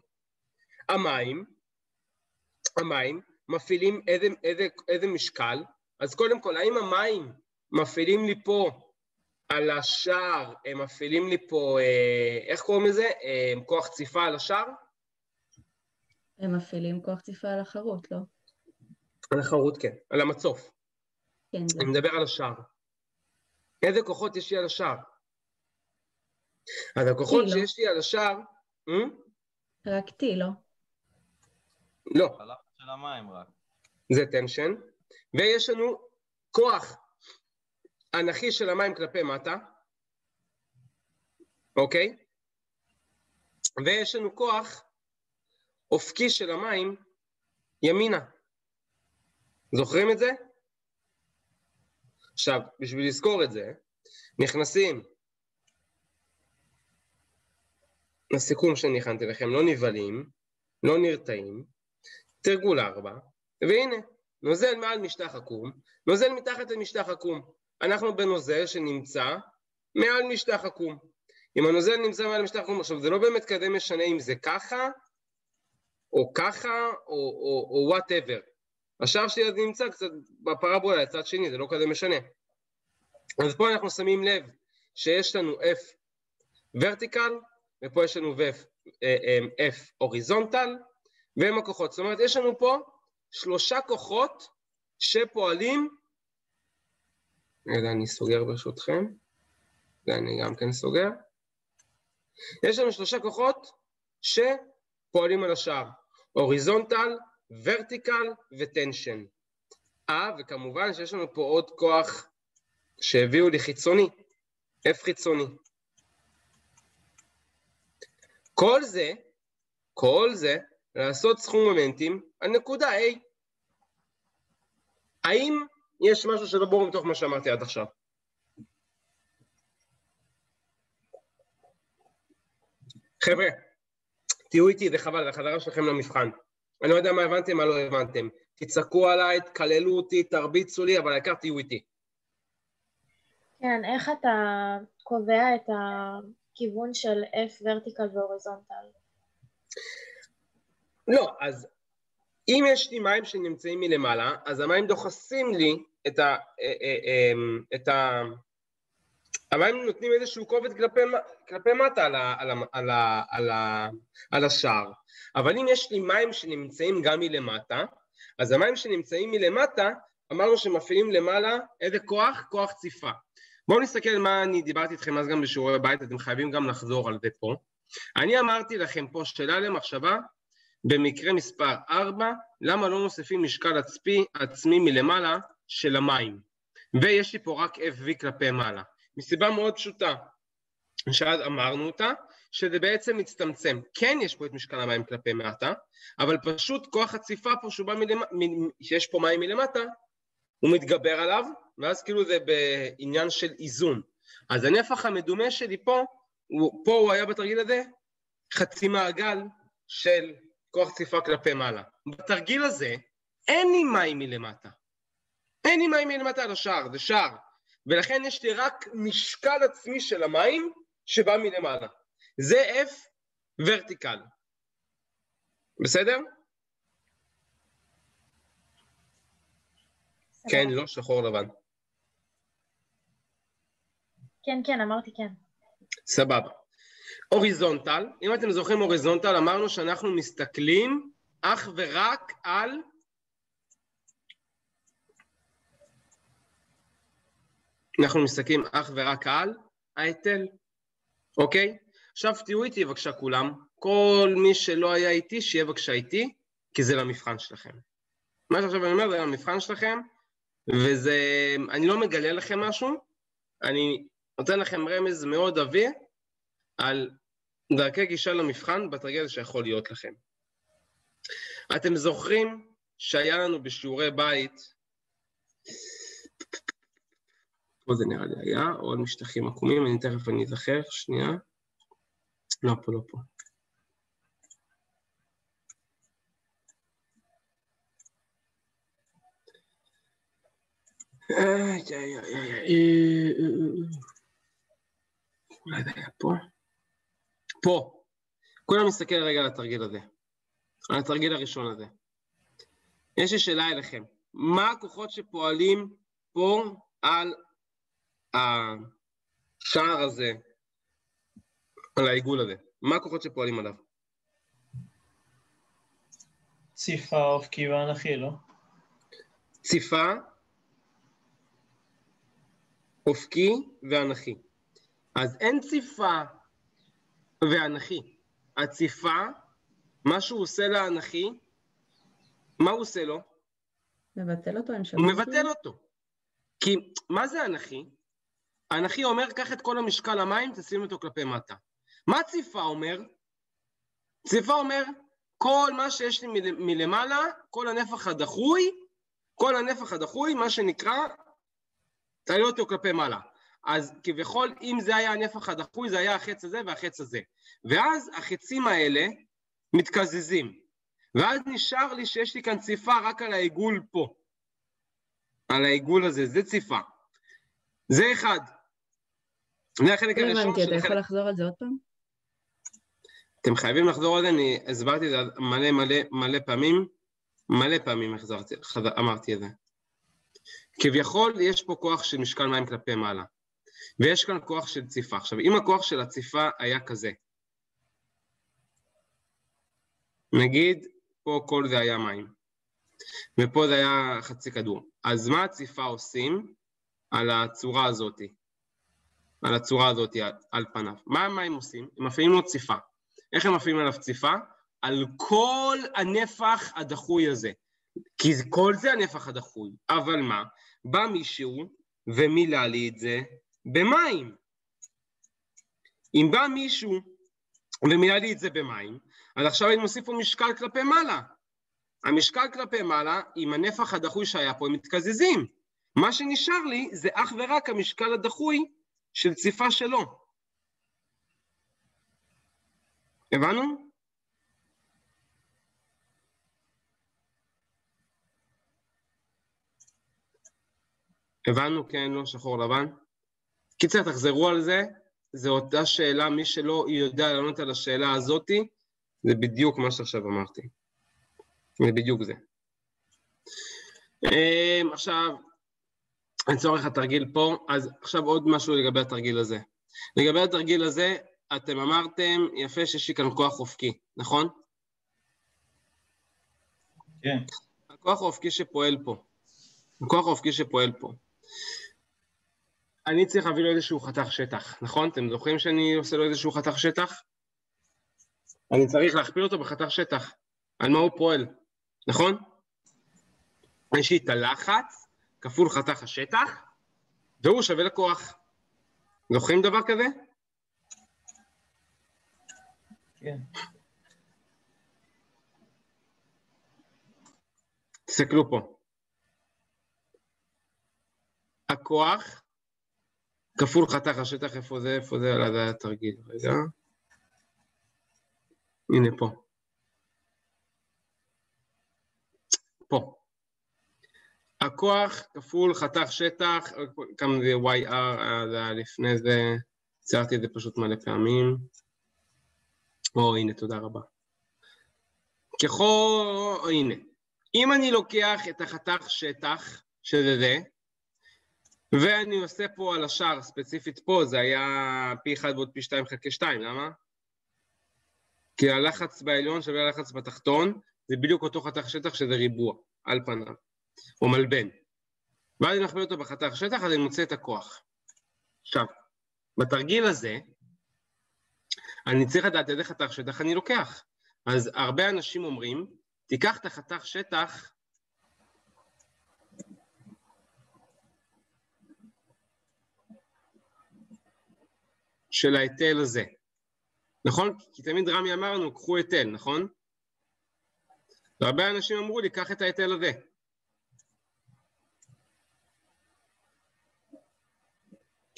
המים, המים מפעילים איזה, איזה, איזה משקל, אז קודם כל, האם המים מפעילים לי פה על השער, הם מפעילים לי פה, אה, איך קוראים לזה? אה, כוח ציפה על השער? הם מפעילים כוח ציפה על החרוט, לא? על החרוט, כן, על המצוף. כן. אני מדבר על השער. איזה כוחות יש לי על השער? אז הכוחות לא. שיש לי על השער... אה? רק T, לא? לא. הלחץ של המים רק. זה טנשן, ויש לנו כוח אנכי של המים כלפי מטה, אוקיי? ויש לנו כוח אופקי של המים ימינה. זוכרים את זה? עכשיו, בשביל לזכור את זה, נכנסים לסיכום שאני הכנתי לכם, לא נבהלים, לא נרתעים, תרגול ארבע, והנה, נוזל מעל משטח עקום, נוזל מתחת למשטח עקום. אנחנו בנוזל שנמצא מעל משטח עקום. אם הנוזל נמצא מעל משטח עקום, עכשיו זה לא באמת כזה משנה אם זה ככה, או ככה, או וואטאבר. השער שלי אז נמצא קצת בפרבולה לצד שני, זה לא כזה משנה. אז פה אנחנו שמים לב שיש לנו F ורטיקל, ופה יש לנו F, אה, אה, F הוריזונטל, והם הכוחות. זאת אומרת, יש לנו פה שלושה כוחות שפועלים, רגע, אני סוגר ברשותכם, ואני גם כן סוגר. יש לנו שלושה כוחות שפועלים על השער, הוריזונטל, ורטיקל וטנשן. אה, וכמובן שיש לנו פה עוד כוח שהביאו לי חיצוני, F חיצוני. כל זה, כל זה, לעשות סכום מומנטים על נקודה A. האם יש משהו שלא ברור מתוך מה שאמרתי עד עכשיו? חבר'ה, תהיו איתי, זה חבל, זה החזרה שלכם למבחן. אני לא יודע מה הבנתם, מה לא הבנתם. תצעקו עליי, תקללו אותי, תרביצו לי, אבל העיקר תהיו איתי. כן, איך אתה קובע את הכיוון של F ורטיקל והוריזונטל? לא, אז אם יש לי מים שנמצאים מלמעלה, אז המים דוחסים לי את ה... אה, אה, אה, את ה... המים נותנים איזשהו כובד כלפי, כלפי מטה על, ה, על, ה, על, ה, על, ה, על השער. אבל אם יש לי מים שנמצאים גם מלמטה, אז המים שנמצאים מלמטה, אמרנו שמפעילים למעלה איזה כוח? כוח ציפה. בואו נסתכל מה אני דיברתי איתכם אז גם בשיעורי בית, אתם חייבים גם לחזור על זה פה. אני אמרתי לכם פה שאלה למחשבה, במקרה מספר 4, למה לא נוספים משקל עצמי, עצמי מלמעלה של המים? ויש לי פה רק FV כלפי מעלה. מסיבה מאוד פשוטה, שאז אמרנו אותה, שזה בעצם מצטמצם. כן יש פה את משקל המים כלפי מטה, אבל פשוט כוח הציפה פה שהוא בא מלמטה, שיש פה מים מלמטה, הוא מתגבר עליו, ואז כאילו זה בעניין של איזון. אז הנפח המדומה שלי פה, הוא, פה הוא היה בתרגיל הזה חצי מעגל של כוח ציפה כלפי מעלה. בתרגיל הזה אין לי מים מלמטה. אין לי מים מלמטה על השער, זה שער. ולכן יש לי רק משקל עצמי של המים שבא מלמעלה. זה F ורטיקל. בסדר? כן, לא שחור לבן. כן, כן, אמרתי כן. סבבה. הוריזונטל, אם אתם זוכרים הוריזונטל, אמרנו שאנחנו מסתכלים אך ורק על אנחנו מסתכלים אך ורק על ההיטל, אוקיי? עכשיו תהיו איתי בבקשה כולם, כל מי שלא היה איתי, שיהיה בבקשה איתי, כי זה למבחן שלכם. מה שעכשיו אני אומר זה למבחן שלכם, וזה, אני לא מגלה לכם משהו, אני נותן לכם רמז מאוד עבי על דרכי גישה למבחן בתרגיל שיכול להיות לכם. אתם זוכרים שהיה לנו בשיעורי בית, פה זה נראה לי היה, עוד משטחים עקומים, אני תכף אני אזכר, שנייה. לא, פה, לא פה. אולי פה? פה. כולם מסתכל רגע על התרגיל הזה. על התרגיל הראשון הזה. יש לי שאלה אליכם. מה הכוחות שפועלים פה על השער הזה, על העיגול הזה? מה הכוחות שפועלים עליו? ציפה, אופקי ואנכי, לא? ציפה, אופקי ואנכי. אז אין ציפה ואנכי. הציפה, מה שהוא עושה לאנכי, מה הוא עושה לו? מבטל אותו, הוא מבטל אותו. כי מה זה אנכי? האנכי אומר, קח את כל המשקל המים, תשים אותו כלפי מטה. מה ציפה אומר? ציפה אומר, כל מה שיש לי מלמעלה, כל הנפח הדחוי, כל הנפח הדחוי, מה שנקרא, תעלה אותו כלפי מעלה. אז כביכול, אם זה היה הנפח הדחוי, זה היה החץ הזה והחץ הזה. ואז החצים האלה מתקזזים. ואז נשאר לי שיש לי כאן ציפה רק על העיגול פה. על העיגול הזה, זה ציפה. זה אחד. זה החלק לא הראשון הבנתי, אתה יכול לחזור על זה עוד פעם? אתם חייבים לחזור על זה, אני הסברתי את זה מלא מלא מלא פעמים, מלא פעמים החזרתי, אמרתי את זה. כביכול יש פה כוח של משקל מים כלפי מעלה, ויש כאן כוח של ציפה. עכשיו, אם הכוח של הציפה היה כזה, נגיד פה כל זה היה מים, ופה זה היה חצי כדור. אז מה הציפה עושים על הצורה הזאתי? על הצורה הזאת על, פניו. מה, מה הם עושים? הם מפעילים לו ציפה. איך הם מפעילים עליו ציפה? על כל הנפח הדחוי הזה. כי כל זה הנפח הדחוי. אבל מה? בא מישהו ומילא לי את זה במים. אם בא מישהו ומילא לי את זה במים, אז עכשיו אני מוסיף משקל כלפי מעלה. המשקל כלפי מעלה, עם הנפח הדחוי שהיה פה, הם מתקזזים. מה שנשאר לי זה אך ורק המשקל הדחוי של ציפה שלו. הבנו? הבנו, כן, לא, שחור לבן? קיצר, תחזרו על זה, זו אותה שאלה, מי שלא יודע לענות על השאלה הזאתי, זה בדיוק מה שעכשיו אמרתי. זה בדיוק זה. אמ, עכשיו, לצורך התרגיל פה, אז עכשיו עוד משהו לגבי התרגיל הזה. לגבי התרגיל הזה, אתם אמרתם, יפה שיש לי כאן כוח אופקי, נכון? כן. הכוח האופקי שפועל פה. הכוח האופקי שפועל פה. אני צריך להביא לו איזשהו חתך שטח, נכון? אתם זוכרים שאני עושה לו איזשהו חתך שטח? אני צריך להכפיל אותו בחתך שטח. על מה הוא פועל, נכון? יש לי את הלחץ כפול חתך השטח, והוא שווה לכוח. זוכרים דבר כזה? כן. תסתכלו פה. הכוח כפול חתך השטח, איפה זה, איפה זה, על זה התרגיל, רגע. הנה פה. פה. הכוח כפול חתך שטח, כמה זה YR, זה היה לפני זה, ציירתי את זה פשוט מלא פעמים. או, הנה, תודה רבה. ככל, הנה. אם אני לוקח את החתך שטח, שזה זה, ואני עושה פה על השאר, ספציפית פה, זה היה פי 1 ועוד פי 2 חלקי 2, למה? כי הלחץ בעליון שווה הלחץ בתחתון, זה בדיוק אותו חתך שטח שזה ריבוע, על פניו, או מלבן. ואז אני מכפיל אותו בחתך שטח, אז אני מוצא את הכוח. עכשיו, בתרגיל הזה, אני צריך לדעת איזה חתך שטח אני לוקח. אז הרבה אנשים אומרים, תיקח את החתך שטח של ההיטל הזה. נכון? כי תמיד רמי אמר לנו, קחו היטל, נכון? והרבה אנשים אמרו לי, קח את ההיטל הזה.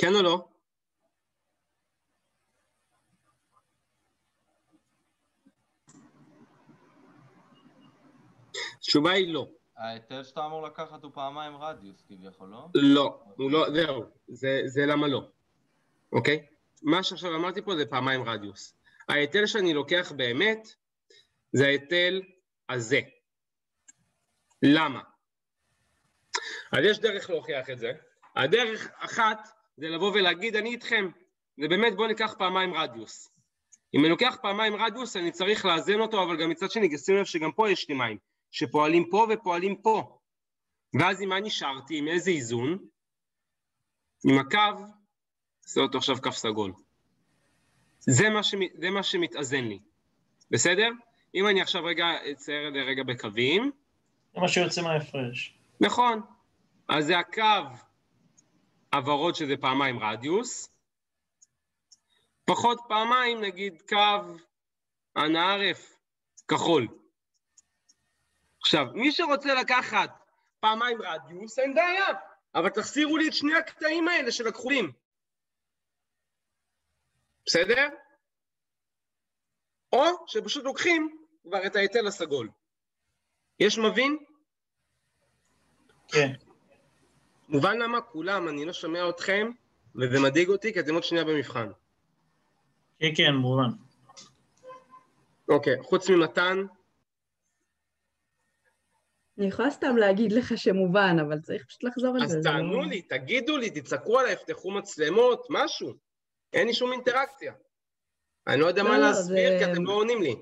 כן או לא? התשובה היא לא. ההיטל שאתה אמור לקחת הוא פעמיים רדיוס כביכול, לא? לא, הוא לא, זהו, זה, זה למה לא, אוקיי? מה שעכשיו אמרתי פה זה פעמיים רדיוס. ההיטל שאני לוקח באמת זה ההיטל הזה. למה? אז יש דרך להוכיח את זה. הדרך אחת זה לבוא ולהגיד אני איתכם, ובאמת בואו ניקח פעמיים רדיוס. אם אני לוקח פעמיים רדיוס אני צריך לאזן אותו, אבל גם מצד שני, שים לב שגם פה יש לי מים, שפועלים פה ופועלים פה. ואז עם מה נשארתי? עם איזה איזון? עם הקו עושה אותו עכשיו כף סגול. זה מה, ש... זה מה שמתאזן לי, בסדר? אם אני עכשיו רגע אצייר את זה רגע בקווים... זה מה שיוצא מההפרש. נכון. אז זה הקו הוורוד שזה פעמיים רדיוס, פחות פעמיים נגיד קו אנא כחול. עכשיו, מי שרוצה לקחת פעמיים רדיוס, אין בעיה, אבל תחסירו לי את שני הקטעים האלה של הכחולים. בסדר? או שפשוט לוקחים כבר את ההיטל הסגול. יש מבין? כן. מובן למה כולם, אני לא שומע אתכם, וזה מדאיג אותי כי אתם עוד שנייה במבחן. כן, כן, מובן. אוקיי, חוץ ממתן? אני יכולה סתם להגיד לך שמובן, אבל צריך פשוט לחזור על זה. אז תענו לא- לי, תגידו לי, תצעקו עליי, יפתחו מצלמות, משהו. אין לי שום אינטראקציה. אני לא יודע לא, מה להסביר, זה... כי אתם לא עונים לי.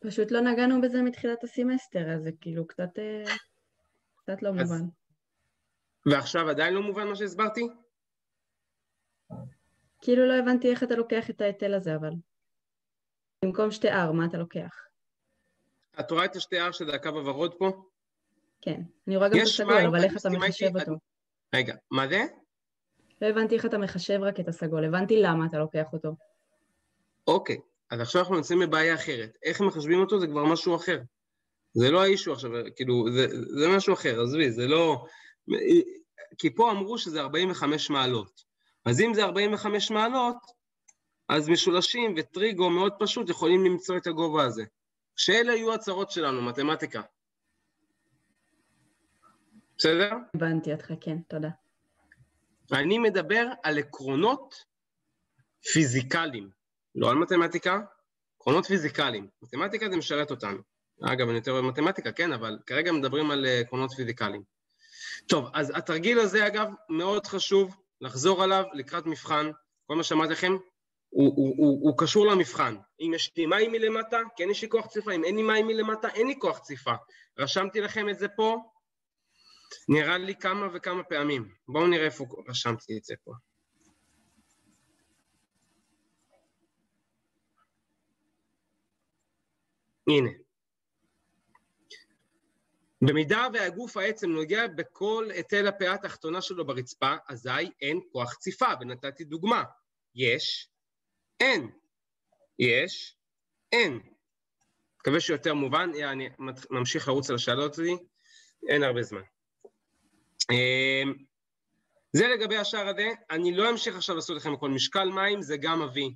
פשוט לא נגענו בזה מתחילת הסמסטר, אז זה כאילו קצת, אה, קצת לא. מובן. ועכשיו עדיין לא מובן מה שהסברתי? כאילו לא הבנתי איך אתה לוקח את ההיטל הזה, אבל. במקום שתי R, מה אתה לוקח? את רואה את השתי R שזה הקו הוורוד פה? כן. אני רואה גם את הסגול, אבל איך אתה מחשב אותו? רגע, מה זה? לא הבנתי איך אתה מחשב רק את הסגול, הבנתי למה אתה לוקח אותו. אוקיי, אז עכשיו אנחנו נמצאים בבעיה אחרת. איך מחשבים אותו זה כבר משהו אחר. זה לא האישו עכשיו, כאילו, זה, זה משהו אחר, עזבי, זה לא... כי פה אמרו שזה 45 מעלות. אז אם זה 45 מעלות, אז משולשים וטריגו מאוד פשוט יכולים למצוא את הגובה הזה. שאלו יהיו הצרות שלנו, מתמטיקה. בסדר? הבנתי אותך, כן, תודה. אני מדבר על עקרונות פיזיקליים, לא על מתמטיקה, עקרונות פיזיקליים. מתמטיקה זה משרת אותנו. אגב, אני יותר אוהב מתמטיקה, כן, אבל כרגע מדברים על אה, עקרונות פיזיקליים. טוב, אז התרגיל הזה, אגב, מאוד חשוב לחזור עליו לקראת מבחן. כל מה שאמרתי לכם, הוא, הוא, הוא, הוא קשור למבחן. אם יש לי מים מלמטה, כן יש לי כוח ציפה, אם אין לי מים מלמטה, אין לי כוח ציפה. רשמתי לכם את זה פה, נראה לי כמה וכמה פעמים. בואו נראה איפה רשמתי את זה פה. הנה. במידה והגוף העצם נוגע בכל היטל הפאה התחתונה שלו ברצפה, אזי אין כוח ציפה, ונתתי דוגמה. יש, אין. יש, אין. מקווה שיותר מובן, אני ממשיך לרוץ על השאלות שלי, אין הרבה זמן. אמ, זה לגבי השער הזה, אני לא אמשיך עכשיו לעשות לכם הכל, משקל מים זה גם אבי.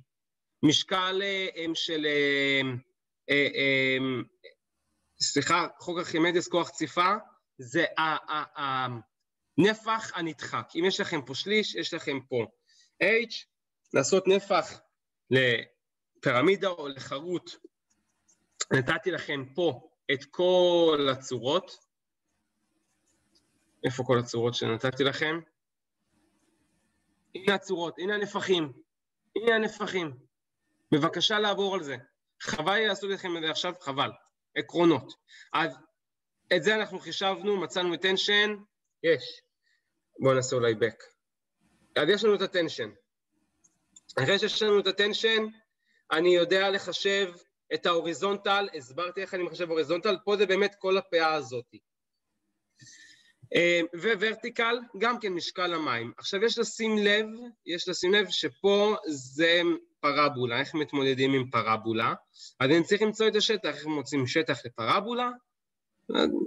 משקל אה, של, אה, אה, סליחה, חוק ארכימדס כוח ציפה, זה הנפח הנדחק. אם יש לכם פה שליש, יש לכם פה H, לעשות נפח לפירמידה או לחרוט. נתתי לכם פה את כל הצורות, איפה כל הצורות שנתתי לכם? הנה הצורות, הנה הנפחים, הנה הנפחים. בבקשה לעבור על זה. חבל לי לעשות לכם את זה עכשיו, חבל. עקרונות. אז את זה אנחנו חישבנו, מצאנו את tension, יש. בואו נעשה אולי back. אז יש לנו את ה tension. אחרי שיש לנו את ה tension, אני יודע לחשב את ה horizontal, הסברתי איך אני מחשב horizontal, פה זה באמת כל הפאה הזאתי. אה, vertical, גם כן משקל המים. עכשיו יש לשים לב, יש לשים לב שפה זה פרבולה, איך מתמודדים עם פרבולה. אז אני צריך למצוא את השטח, איך מוצאים שטח לפרבולה?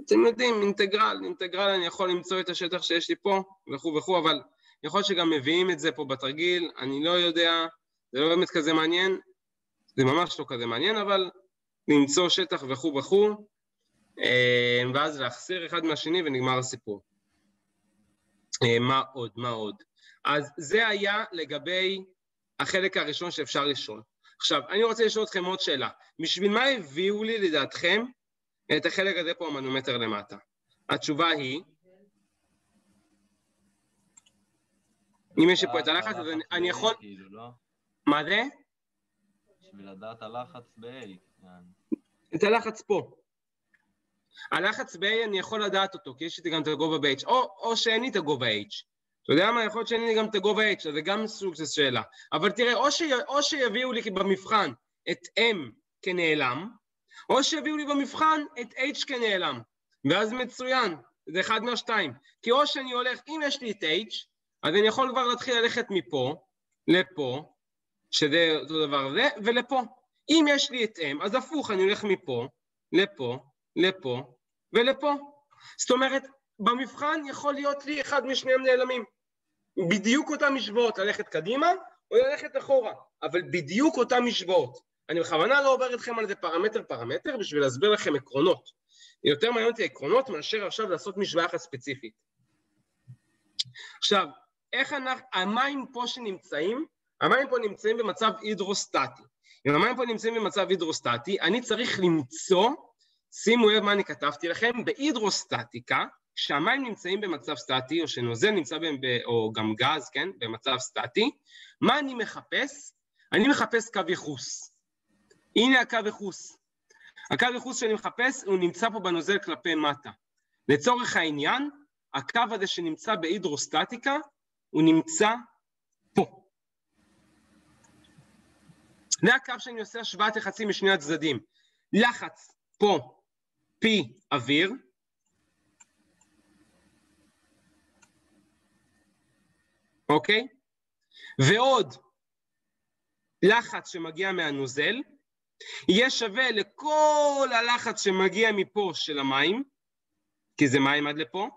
אתם יודעים, אינטגרל, אינטגרל אני יכול למצוא את השטח שיש לי פה וכו' וכו', אבל יכול להיות שגם מביאים את זה פה בתרגיל, אני לא יודע, זה לא באמת כזה מעניין, זה ממש לא כזה מעניין, אבל למצוא שטח וכו' וכו', אה, ואז להחסיר אחד מהשני ונגמר הסיפור. אה, מה עוד? מה עוד? אז זה היה לגבי החלק הראשון שאפשר לשאול. עכשיו, אני רוצה לשאול אתכם עוד שאלה. בשביל מה הביאו לי, לדעתכם, את החלק הזה פה, המנומטר למטה? התשובה היא, אם יש לי פה את הלחץ, אז אני יכול... כאילו, לא? מה זה? בשביל לדעת הלחץ ב-A. את הלחץ פה. הלחץ ב-A אני יכול לדעת אותו, כי יש לי גם את הגובה ב-H, או, או שאין לי את הגובה H. אתה יודע מה? יכול להיות שאין לי גם את הגובה H, זה גם סוג של שאלה. אבל תראה, או, ש... או שיביאו לי במבחן את M כנעלם, או שיביאו לי במבחן את H כנעלם. ואז מצוין, זה אחד מהשתיים. כי או שאני הולך, אם יש לי את H, אז אני יכול כבר להתחיל ללכת מפה לפה, שזה אותו דבר זה, ולפה. אם יש לי את M, אז הפוך, אני הולך מפה לפה, לפה ולפה. זאת אומרת, במבחן יכול להיות לי אחד משניהם נעלמים. בדיוק אותם משוואות, ללכת קדימה או ללכת אחורה, אבל בדיוק אותם משוואות. אני בכוונה לא עובר אתכם על זה פרמטר פרמטר בשביל להסביר לכם עקרונות. יותר מעניין אותי עקרונות מאשר עכשיו לעשות משוואה אחת ספציפית. עכשיו, איך אנחנו, המים פה שנמצאים, המים פה נמצאים במצב הידרוסטטי. אם המים פה נמצאים במצב הידרוסטטי, אני צריך למצוא שימו לב מה אני כתבתי לכם, בהידרוסטטיקה, כשהמים נמצאים במצב סטטי, או שנוזל נמצא, ב, או גם גז, כן, במצב סטטי, מה אני מחפש? אני מחפש קו יחוס. הנה הקו יחוס. הקו ייחוס שאני מחפש, הוא נמצא פה בנוזל כלפי מטה. לצורך העניין, הקו הזה שנמצא בהידרוסטטיקה, הוא נמצא פה. זה הקו שאני עושה השוואת לחצים משני הצדדים. לחץ פה, P אוויר, אוקיי? ועוד לחץ שמגיע מהנוזל, יהיה שווה לכל הלחץ שמגיע מפה של המים, כי זה מים עד לפה,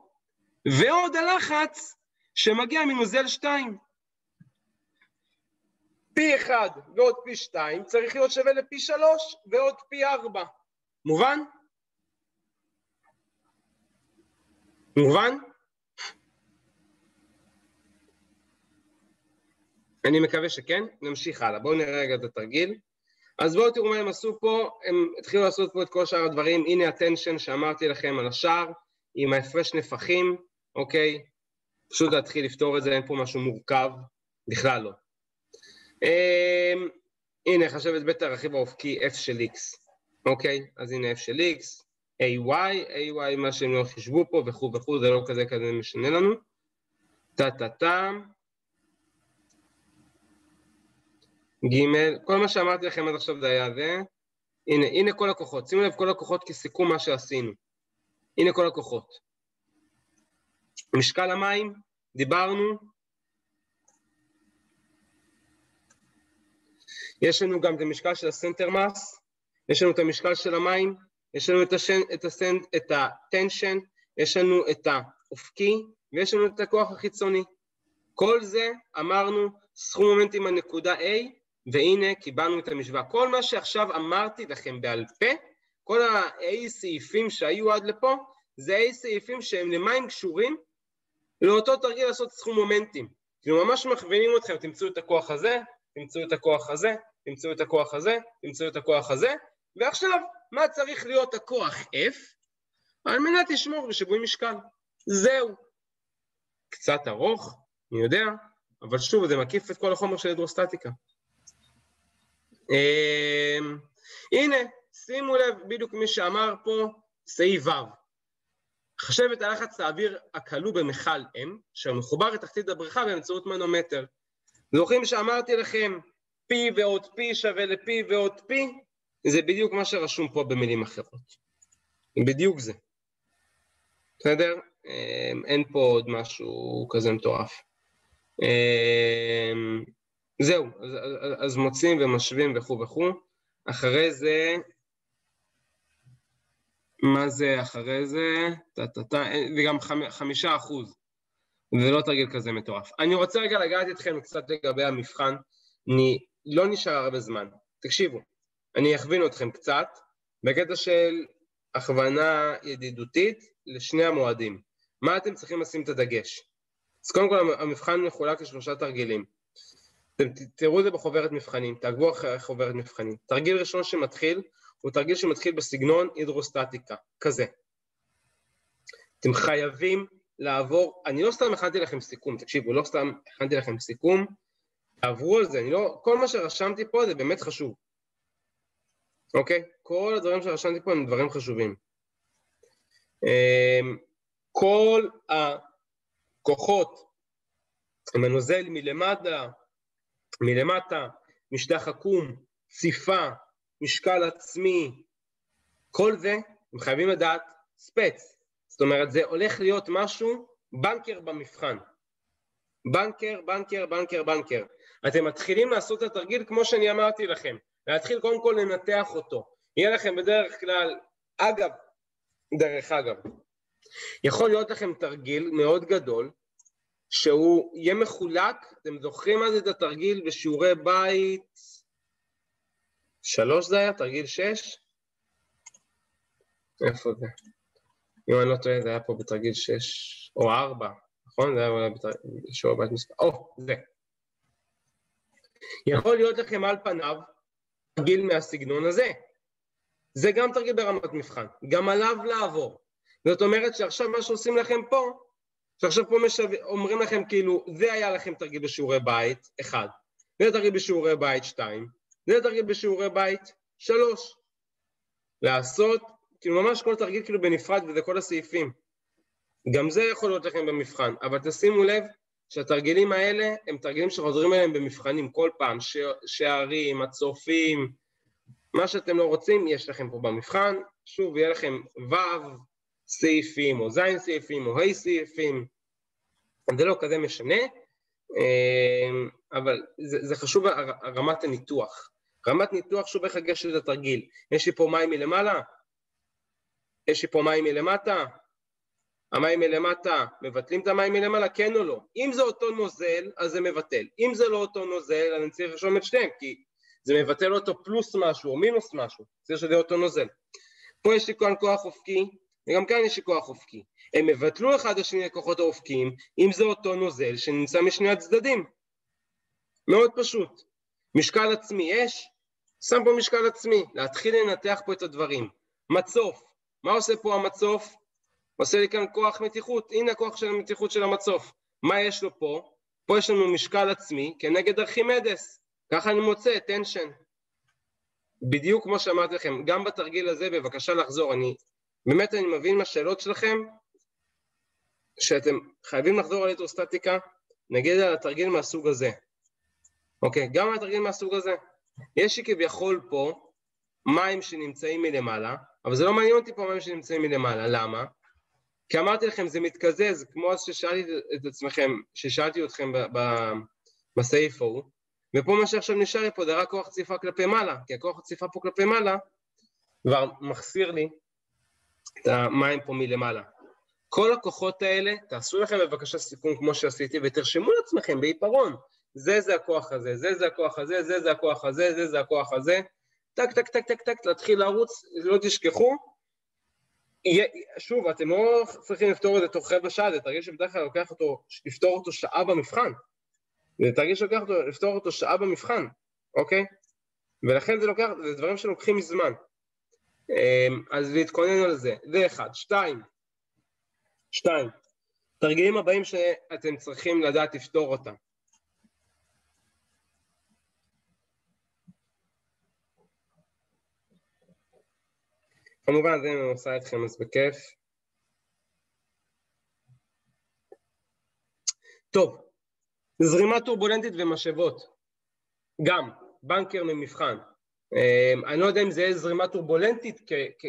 ועוד הלחץ שמגיע מנוזל 2. פי 1 ועוד פי 2 צריך להיות שווה לפי 3 ועוד פי 4. מובן? מובן? אני מקווה שכן. נמשיך הלאה. בואו נראה רגע את התרגיל. אז בואו תראו מה הם עשו פה, הם התחילו לעשות פה את כל שאר הדברים, הנה הטנשן שאמרתי לכם על השער, עם ההפרש נפחים, אוקיי? פשוט להתחיל לפתור את זה, אין פה משהו מורכב, בכלל לא. Um, הנה, חשב את בית הרכיב האופקי f של x, אוקיי? אז הנה f של x, ay, ay מה שהם לא חישבו פה וכו' וכו', זה לא כזה כזה משנה לנו. טה-טה-טה. ג', כל מה שאמרתי לכם עד עכשיו זה היה זה. הנה, הנה כל הכוחות. שימו לב כל הכוחות כסיכום מה שעשינו. הנה כל הכוחות. משקל המים, דיברנו. יש לנו גם את המשקל של הסנטר מס, יש לנו את המשקל של המים, יש לנו את, השן, את, הסנ, את הטנשן, יש לנו את האופקי, ויש לנו את הכוח החיצוני. כל זה אמרנו סכום מומנטים על נקודה A והנה קיבלנו את המשוואה. כל מה שעכשיו אמרתי לכם בעל פה, כל ה-A סעיפים שהיו עד לפה, זה A סעיפים שהם למה הם קשורים? לאותו תרגיל לעשות סכום מומנטים. כאילו ממש מכווינים אתכם, תמצאו את הכוח הזה, תמצאו את הכוח הזה, תמצאו את הכוח הזה, תמצאו את הכוח הזה, ועכשיו, מה צריך להיות הכוח F? על מנת לשמור בשיווי משקל. זהו. קצת ארוך, אני יודע, אבל שוב, זה מקיף את כל החומר של הידרוסטטיקה. אמ, הנה, שימו לב, בדיוק מי שאמר פה, סעיף ו'. חשב את הלחץ האוויר הכלוא במכל M, שמחובר לתחתית הבריכה באמצעות מנומטר. זוכרים שאמרתי לכם, P ועוד P שווה ל-P ועוד P? זה בדיוק מה שרשום פה במילים אחרות. בדיוק זה. בסדר? אמ, אין פה עוד משהו כזה מטורף. זהו, אז, אז, אז מוצאים ומשווים וכו' וכו'. אחרי זה, מה זה אחרי זה? טה-טה-טה, וגם חמישה אחוז. זה לא תרגיל כזה מטורף. אני רוצה רגע לגעת איתכם קצת לגבי המבחן. אני לא נשאר הרבה זמן. תקשיבו, אני אכווין אתכם קצת בקטע של הכוונה ידידותית לשני המועדים. מה אתם צריכים לשים את הדגש? אז קודם כל המבחן מחולק לשלושה תרגילים. אתם תראו את זה בחוברת מבחנים, תעקבו אחרי חוברת מבחנים. תרגיל ראשון שמתחיל, הוא תרגיל שמתחיל בסגנון הידרוסטטיקה, כזה. אתם חייבים לעבור, אני לא סתם הכנתי לכם סיכום, תקשיבו, לא סתם הכנתי לכם סיכום, תעברו על זה, אני לא, כל מה שרשמתי פה זה באמת חשוב, אוקיי? כל הדברים שרשמתי פה הם דברים חשובים. אמ, כל הכוחות הם הנוזל מלמטה, מלמטה, משטח עקום, ציפה, משקל עצמי, כל זה, הם חייבים לדעת ספץ. זאת אומרת, זה הולך להיות משהו, בנקר במבחן. בנקר, בנקר, בנקר, בנקר. אתם מתחילים לעשות את התרגיל כמו שאני אמרתי לכם, להתחיל קודם כל לנתח אותו. יהיה לכם בדרך כלל, אגב, דרך אגב, יכול להיות לכם תרגיל מאוד גדול, שהוא יהיה מחולק, אתם זוכרים זה את התרגיל בשיעורי בית שלוש זה היה? תרגיל שש? איפה זה? אם אני לא טועה זה היה פה בתרגיל שש או ארבע, נכון? זה היה בשיעורי בית מספר, או, זה. יכול להיות לכם על פניו תרגיל מהסגנון הזה. זה גם תרגיל ברמת מבחן, גם עליו לעבור. זאת אומרת שעכשיו מה שעושים לכם פה, שעכשיו פה משו... אומרים לכם כאילו, זה היה לכם תרגיל בשיעורי בית, אחד, זה תרגיל בשיעורי בית, שתיים, זה תרגיל בשיעורי בית, שלוש. לעשות, כאילו ממש כל תרגיל כאילו בנפרד וזה כל הסעיפים. גם זה יכול להיות לכם במבחן, אבל תשימו לב שהתרגילים האלה הם תרגילים שחוזרים אליהם במבחנים כל פעם, ש... שערים, הצופים, מה שאתם לא רוצים יש לכם פה במבחן, שוב יהיה לכם ו' סעיפים או ז' סעיפים או ה' סעיפים, זה לא כזה משנה, אמ, אבל זה, זה חשוב רמת הניתוח. רמת ניתוח שוב איך לגשת לתרגיל. יש לי פה מים מלמעלה, יש לי פה מים מלמטה, המים מלמטה, מבטלים את המים מלמעלה, כן או לא? אם זה אותו נוזל, אז זה מבטל. אם זה לא אותו נוזל, אני צריך לרשום את שניהם, כי זה מבטל אותו פלוס משהו או מינוס משהו, צריך שזה אותו נוזל. פה יש לי כאן כוח אופקי, וגם כאן יש כוח אופקי. הם יבטלו אחד השני לכוחות האופקיים, אם זה אותו נוזל שנמצא משני הצדדים. מאוד פשוט. משקל עצמי יש, שם פה משקל עצמי, להתחיל לנתח פה את הדברים. מצוף, מה עושה פה המצוף? עושה לי כאן כוח מתיחות, הנה הכוח של המתיחות של המצוף. מה יש לו פה? פה יש לנו משקל עצמי כנגד ארכימדס, ככה אני מוצא טנשן. בדיוק כמו שאמרתי לכם, גם בתרגיל הזה בבקשה לחזור, אני באמת אני מבין מהשאלות שלכם שאתם חייבים לחזור על הידרוסטטיקה, נגיד על התרגיל מהסוג הזה. אוקיי, גם על התרגיל מהסוג הזה. יש לי כביכול פה מים שנמצאים מלמעלה, אבל זה לא מעניין אותי פה מים שנמצאים מלמעלה, למה? כי אמרתי לכם, זה מתקזז, כמו אז ששאלתי את עצמכם, ששאלתי אתכם בסעיף ההוא, ופה מה שעכשיו נשאר לי פה זה רק כוח ציפה כלפי מעלה, כי הכוח הציפה פה כלפי מעלה כבר מחסיר לי את המים פה מלמעלה. כל הכוחות האלה, תעשו לכם בבקשה סיכום כמו שעשיתי, ותרשמו לעצמכם בעיפרון, זה זה הכוח הזה, זה זה הכוח הזה, זה זה הכוח הזה, זה זה הכוח הזה, טק טק טק טק טק, להתחיל לרוץ, לא תשכחו. שוב, אתם לא צריכים לפתור את זה תוך רבע שעה, זה תרגיל שבדרך כלל לוקח אותו, לפתור אותו שעה במבחן. זה תרגיל שלוקח אותו, לפתור אותו שעה במבחן, אוקיי? ולכן זה לוקח, זה דברים שלוקחים מזמן. אמ, אז להתכונן על זה, זה אחד. שתיים, שתיים, תרגילים הבאים שאתם צריכים לדעת לפתור אותם. כמובן זה אם אני עושה אתכם אז בכיף. טוב, זרימה טורבולנטית ומשאבות, גם, בנקר ממבחן. אמ, אני לא יודע אם זה זרימה טורבולנטית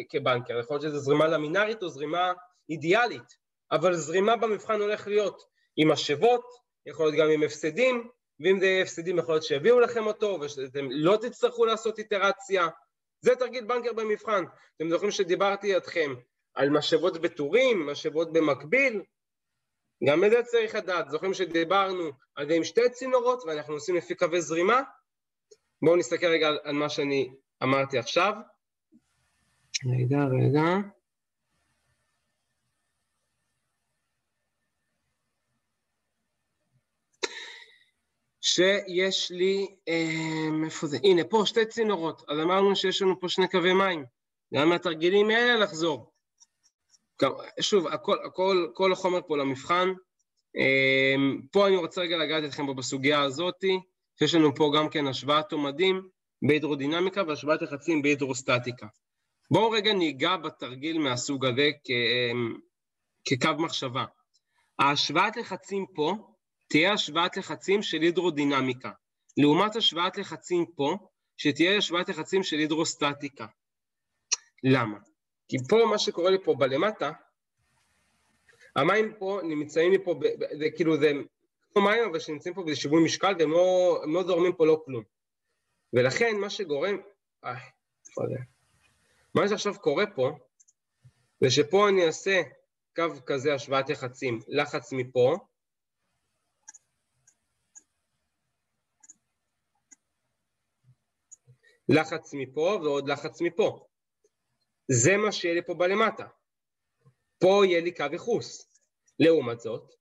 כבנקר, יכול להיות שזה זרימה למינארית או זרימה אידיאלית, אבל זרימה במבחן הולך להיות עם משאבות, יכול להיות גם עם הפסדים, ואם זה יהיה הפסדים יכול להיות שיביאו לכם אותו ושאתם לא תצטרכו לעשות איטרציה, זה תרגיל בנקר במבחן. אתם זוכרים שדיברתי אתכם על משאבות בטורים, משאבות במקביל? גם את זה צריך לדעת. זוכרים שדיברנו על זה עם שתי צינורות ואנחנו עושים לפי קווי זרימה? בואו נסתכל רגע על, על מה שאני אמרתי עכשיו. רגע, רגע. שיש לי, אה, איפה זה? הנה, פה שתי צינורות. אז אמרנו שיש לנו פה שני קווי מים. גם מהתרגילים האלה לחזור. שוב, הכל, הכל, כל החומר פה למבחן. אה, פה אני רוצה רגע לגעת אתכם בסוגיה הזאתי, שיש לנו פה גם כן השוואת עומדים בהידרודינמיקה והשוואת לחצים בהידרוסטטיקה. בואו רגע ניגע בתרגיל מהסוג הזה כ, אה, כקו מחשבה. ההשוואת לחצים פה תהיה השוואת לחצים של הידרודינמיקה, לעומת השוואת לחצים פה, שתהיה השוואת לחצים של הידרוסטטיקה. למה? כי פה מה שקורה לי פה בלמטה, המים פה נמצאים לי פה, ב, זה כאילו זה מים אבל שנמצאים פה באיזה שיווי משקל והם לא, לא זורמים פה לא כלום. ולכן מה שגורם, איי, איפה זה? מה שעכשיו קורה פה, זה שפה אני אעשה קו כזה השוואת לחצים, לחץ מפה, לחץ מפה ועוד לחץ מפה. זה מה שיהיה לי פה בלמטה. פה יהיה לי קו ייחוס. לעומת זאת,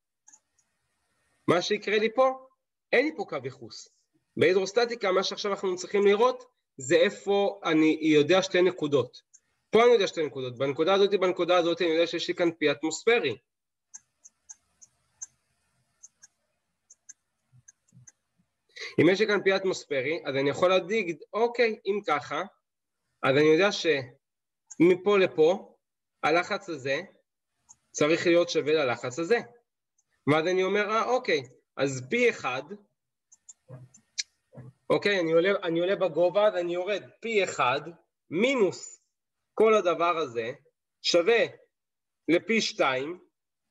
מה שיקרה לי פה, אין לי פה קו ייחוס. בהידרוסטטיקה מה שעכשיו אנחנו צריכים לראות זה איפה אני יודע שתי נקודות. פה אני יודע שתי נקודות, בנקודה הזאת בנקודה הזאת אני יודע שיש לי כאן פי אטמוספרי. אם יש לי כאן פי אטמוספרי, אז אני יכול להדיג, אוקיי, אם ככה, אז אני יודע ש... מפה לפה, הלחץ הזה צריך להיות שווה ללחץ הזה. ואז אני אומר, אה, אוקיי, אז פי אחד, אוקיי, אני עולה, אני עולה בגובה, אז אני יורד פי אחד, מינוס כל הדבר הזה, שווה לפי שתיים,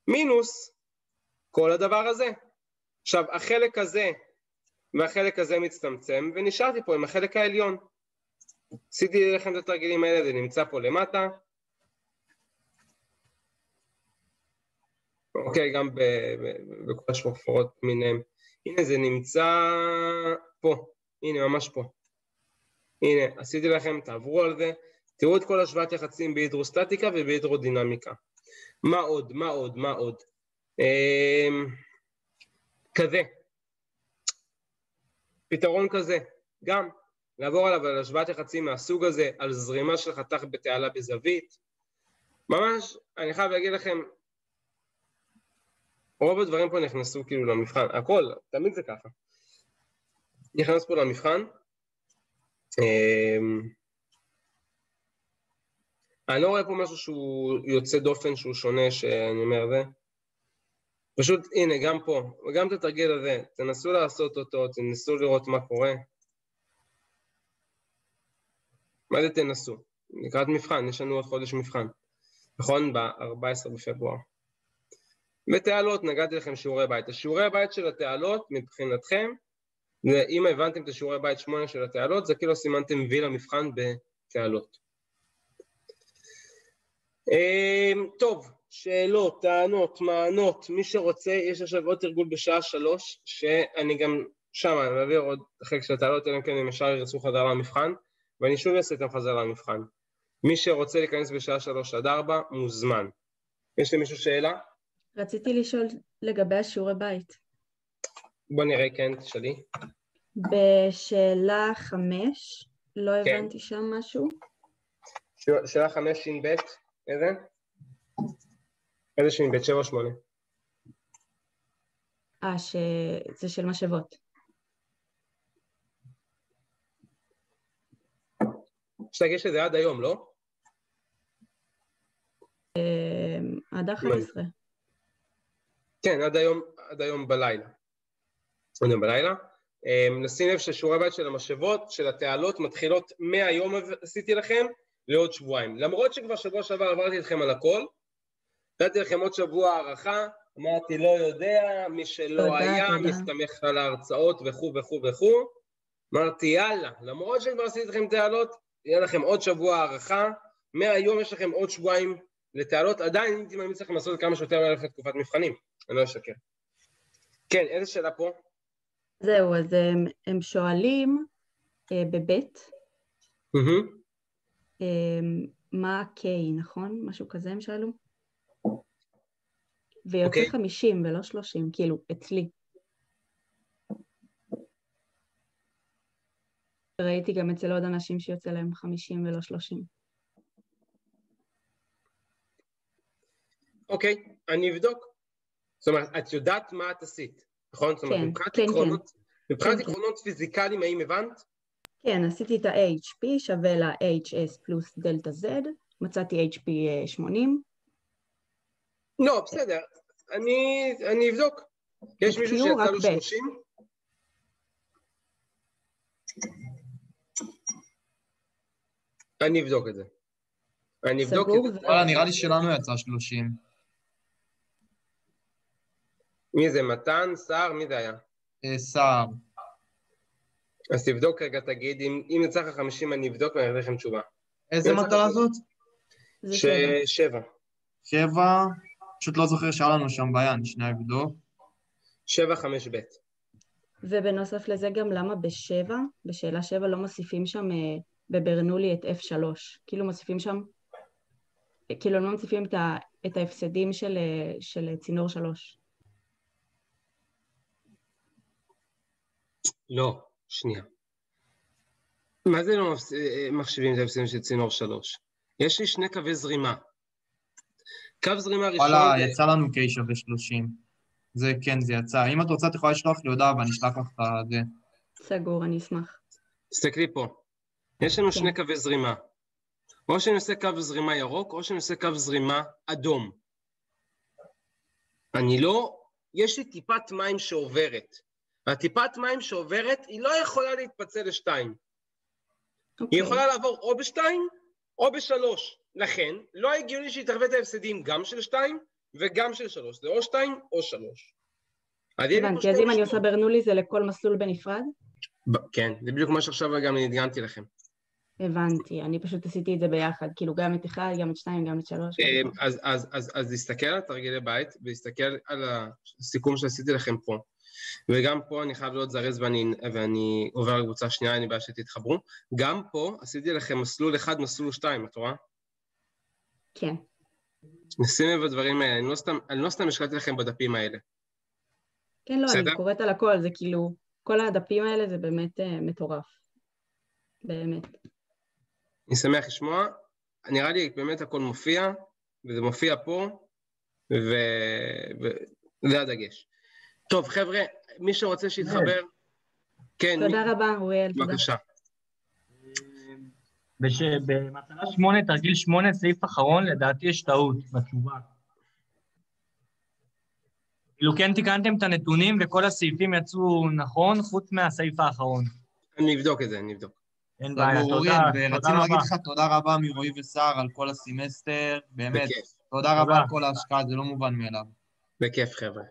מינוס כל הדבר הזה. עכשיו, החלק הזה והחלק הזה מצטמצם, ונשארתי פה עם החלק העליון. עשיתי לכם את התרגילים האלה, זה נמצא פה למטה. אוקיי, גם בכל השפופרות למיניהם. הנה זה נמצא פה, הנה ממש פה. הנה, עשיתי לכם, תעברו על זה, תראו את כל השוואת יחסים בהידרוסטטיקה ובהידרודינמיקה. מה עוד, מה עוד, מה עוד? אה, כזה, פתרון כזה, גם לעבור עליו על השוואת יחסים מהסוג הזה, על זרימה של חתך בתעלה בזווית. ממש, אני חייב להגיד לכם, רוב הדברים פה נכנסו כאילו למבחן, הכל, תמיד זה ככה. נכנס פה למבחן. אמ, אני לא רואה פה משהו שהוא יוצא דופן, שהוא שונה, שאני אומר זה. פשוט, הנה, גם פה, וגם את התרגיל הזה, תנסו לעשות אותו, תנסו לראות מה קורה. מה זה תנסו? לקראת מבחן, יש לנו עוד חודש מבחן, נכון? ב-14 בפברואר. ותעלות, נגעתי לכם שיעורי בית. השיעורי בית של התעלות, מבחינתכם, אם הבנתם את השיעורי בית 8 של התעלות, זה כאילו סימנתם וי למבחן בתעלות. אמ, טוב, שאלות, טענות, מענות, מי שרוצה, יש עכשיו עוד תרגול בשעה שלוש, שאני גם שם, אני מעביר עוד חלק של התעלות, אלא אם כן הם ישר ירצו חזרה למבחן, ואני שוב אעשה איתם חזרה למבחן. מי שרוצה להיכנס בשעה שלוש עד ארבע, מוזמן. יש למישהו שאלה? רציתי לשאול לגבי השיעורי בית. בוא נראה, כן, תשאלי. בשאלה חמש, לא כן. הבנתי שם משהו. שאלה חמש ש"ב, איזה? איזה? בית שבע או שמונה? אה, שזה של משאבות. יש להגיד שזה עד היום, לא? אמ, עד 11. כן, עד היום, עד היום בלילה. עד היום בלילה. אמ, נשים לב ששיעורי הבית של המשאבות, של התעלות, מתחילות מהיום עשיתי לכם לעוד שבועיים. למרות שכבר שבוע שעבר עברתי אתכם על הכל, נתתי לכם עוד שבוע הערכה, אמרתי לא יודע, מי שלא תודה, היה, תודה. מסתמך על ההרצאות וכו' וכו' וכו'. אמרתי יאללה, למרות שכבר עשיתי לכם תעלות, יהיה לכם עוד שבוע הערכה, מהיום יש לכם עוד שבועיים לתעלות, עדיין הייתי ממליץ לכם לעשות כמה שיותר מהלך לתקופת מבחנים, לא אשקר. כן, איזה שאלה פה? זהו, אז הם, הם שואלים אה, בבית, mm-hmm. אה, מה ה-K, נכון? משהו כזה הם שאלו? ויוצא okay. אוקיי. 50 ולא 30, כאילו, אצלי. ראיתי גם אצל עוד אנשים שיוצא להם 50 ולא 30. אוקיי, okay, אני אבדוק. זאת אומרת, את יודעת מה את עשית, נכון? זאת אומרת, כן, מבחינת כן, עקרונות, כן. מבחינת כן, כן. עקרונות כן. פיזיקליים, האם הבנת? כן, עשיתי את ה-HP שווה ל-HS פלוס דלתה Z, מצאתי HP 80, לא, בסדר, אני, אני אבדוק. יש מישהו שיצא לו 30? אני אבדוק את זה. אני אבדוק את זה. וואלה, נראה לי שלנו יצא 30. מי זה, מתן? סער? מי זה היה? אה, סער. אז תבדוק רגע, תגיד, אם, אם יצא לך 50 אני אבדוק ואני אראה לכם תשובה. איזה מטרה זאת? שבע. שבע, פשוט לא זוכר שהיה לנו שם בעיה, אני שנייה אבדוק. שבע חמש ב'. ובנוסף לזה גם למה בשבע, בשאלה שבע לא מוסיפים שם אה, בברנולי את F3, כאילו מוסיפים שם, כאילו לא מוסיפים את, ההפסדים של, אה, של צינור שלוש. לא, שנייה. מה זה לא אה, מחשיבים את ההפסדים של צינור שלוש? יש לי שני קווי זרימה. קו זרימה ראשון... וואלה, יצא לנו K שווה 30. זה כן, זה יצא. אם את רוצה, את יכולה לשלוח לי הודעה ואני אשלח לך את זה. סגור, אני אשמח. תסתכלי פה. יש לנו כן. שני קווי זרימה. או שאני עושה קו זרימה ירוק, או שאני עושה קו זרימה אדום. אני לא... יש לי טיפת מים שעוברת. והטיפת מים שעוברת, היא לא יכולה להתפצל לשתיים. אוקיי. היא יכולה לעבור או בשתיים או בשלוש. לכן, לא הגיוני שהיא תחווה את ההפסדים גם של שתיים וגם של שלוש. זה או שתיים או שלוש. הבנתי, אז אם אני. עושה ברנולי זה לכל מסלול בנפרד? כן, זה בדיוק מה שעכשיו גם הדגמתי לכם. הבנתי, אני פשוט עשיתי את זה ביחד, כאילו גם את אחד, גם את שתיים, גם את שלוש. אה, אז, אז, אז, אז להסתכל על תרגילי בית, ולהסתכל על הסיכום שעשיתי לכם פה. וגם פה אני חייב להיות זרז ואני, ואני עובר לקבוצה שנייה, אין לי בעיה שתתחברו. גם פה עשיתי לכם מסלול אחד, מסלול שתיים, את רואה? כן, נשים לב לדברים האלה, אני לא סתם, אני לא סתם השקעתי לכם בדפים האלה. כן, לא, בסדר? אני קוראת על הכל, זה כאילו, כל הדפים האלה זה באמת אה, מטורף. באמת. אני שמח לשמוע. נראה לי באמת הכל מופיע, וזה מופיע פה, וזה הדגש. טוב, חבר'ה, מי שרוצה שיתחבר, כן, מי- תודה רבה, אוריאל. בבקשה. במטלה שמונה, תרגיל שמונה, סעיף אחרון, לדעתי יש טעות בתשובה. כאילו כן תיקנתם את הנתונים וכל הסעיפים יצאו נכון, חוץ מהסעיף האחרון. אני אבדוק את זה, אני אבדוק. אין בעיה, תודה, תודה ורצינו להגיד רבה. לך תודה רבה מרועי וסער על כל הסמסטר, באמת, בכיף, תודה רבה. על כל ההשקעה, זה לא מובן מאליו. בכיף, חבר'ה.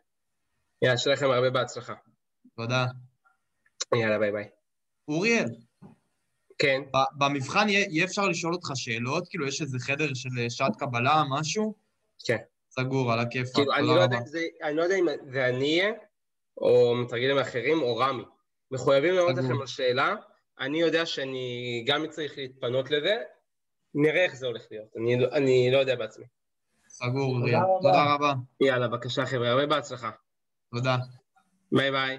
יאללה, שיהיה לכם הרבה בהצלחה. תודה. יאללה, ביי ביי. אוריאל, כן, במבחן יהיה יהיה אפשר לשאול אותך שאלות? כאילו, יש איזה חדר של אה, שעת קבלה, משהו? כן. סגור, על הכיפאק, כאילו, אני תודה לא רבה. זה- אני לא יודע אם זה אני אהיה, או מתרגילים אחרים, או רמי. מחויבים לענות סגור. לכם על שאלה, אני יודע שאני גם צריך להתפנות לזה, נראה איך זה הולך להיות, אני אני לא יודע בעצמי. סגור, אוריאל. תודה רבה. יאללה, בבקשה חבר'ה, הרבה בהצלחה. תודה. ביי ביי.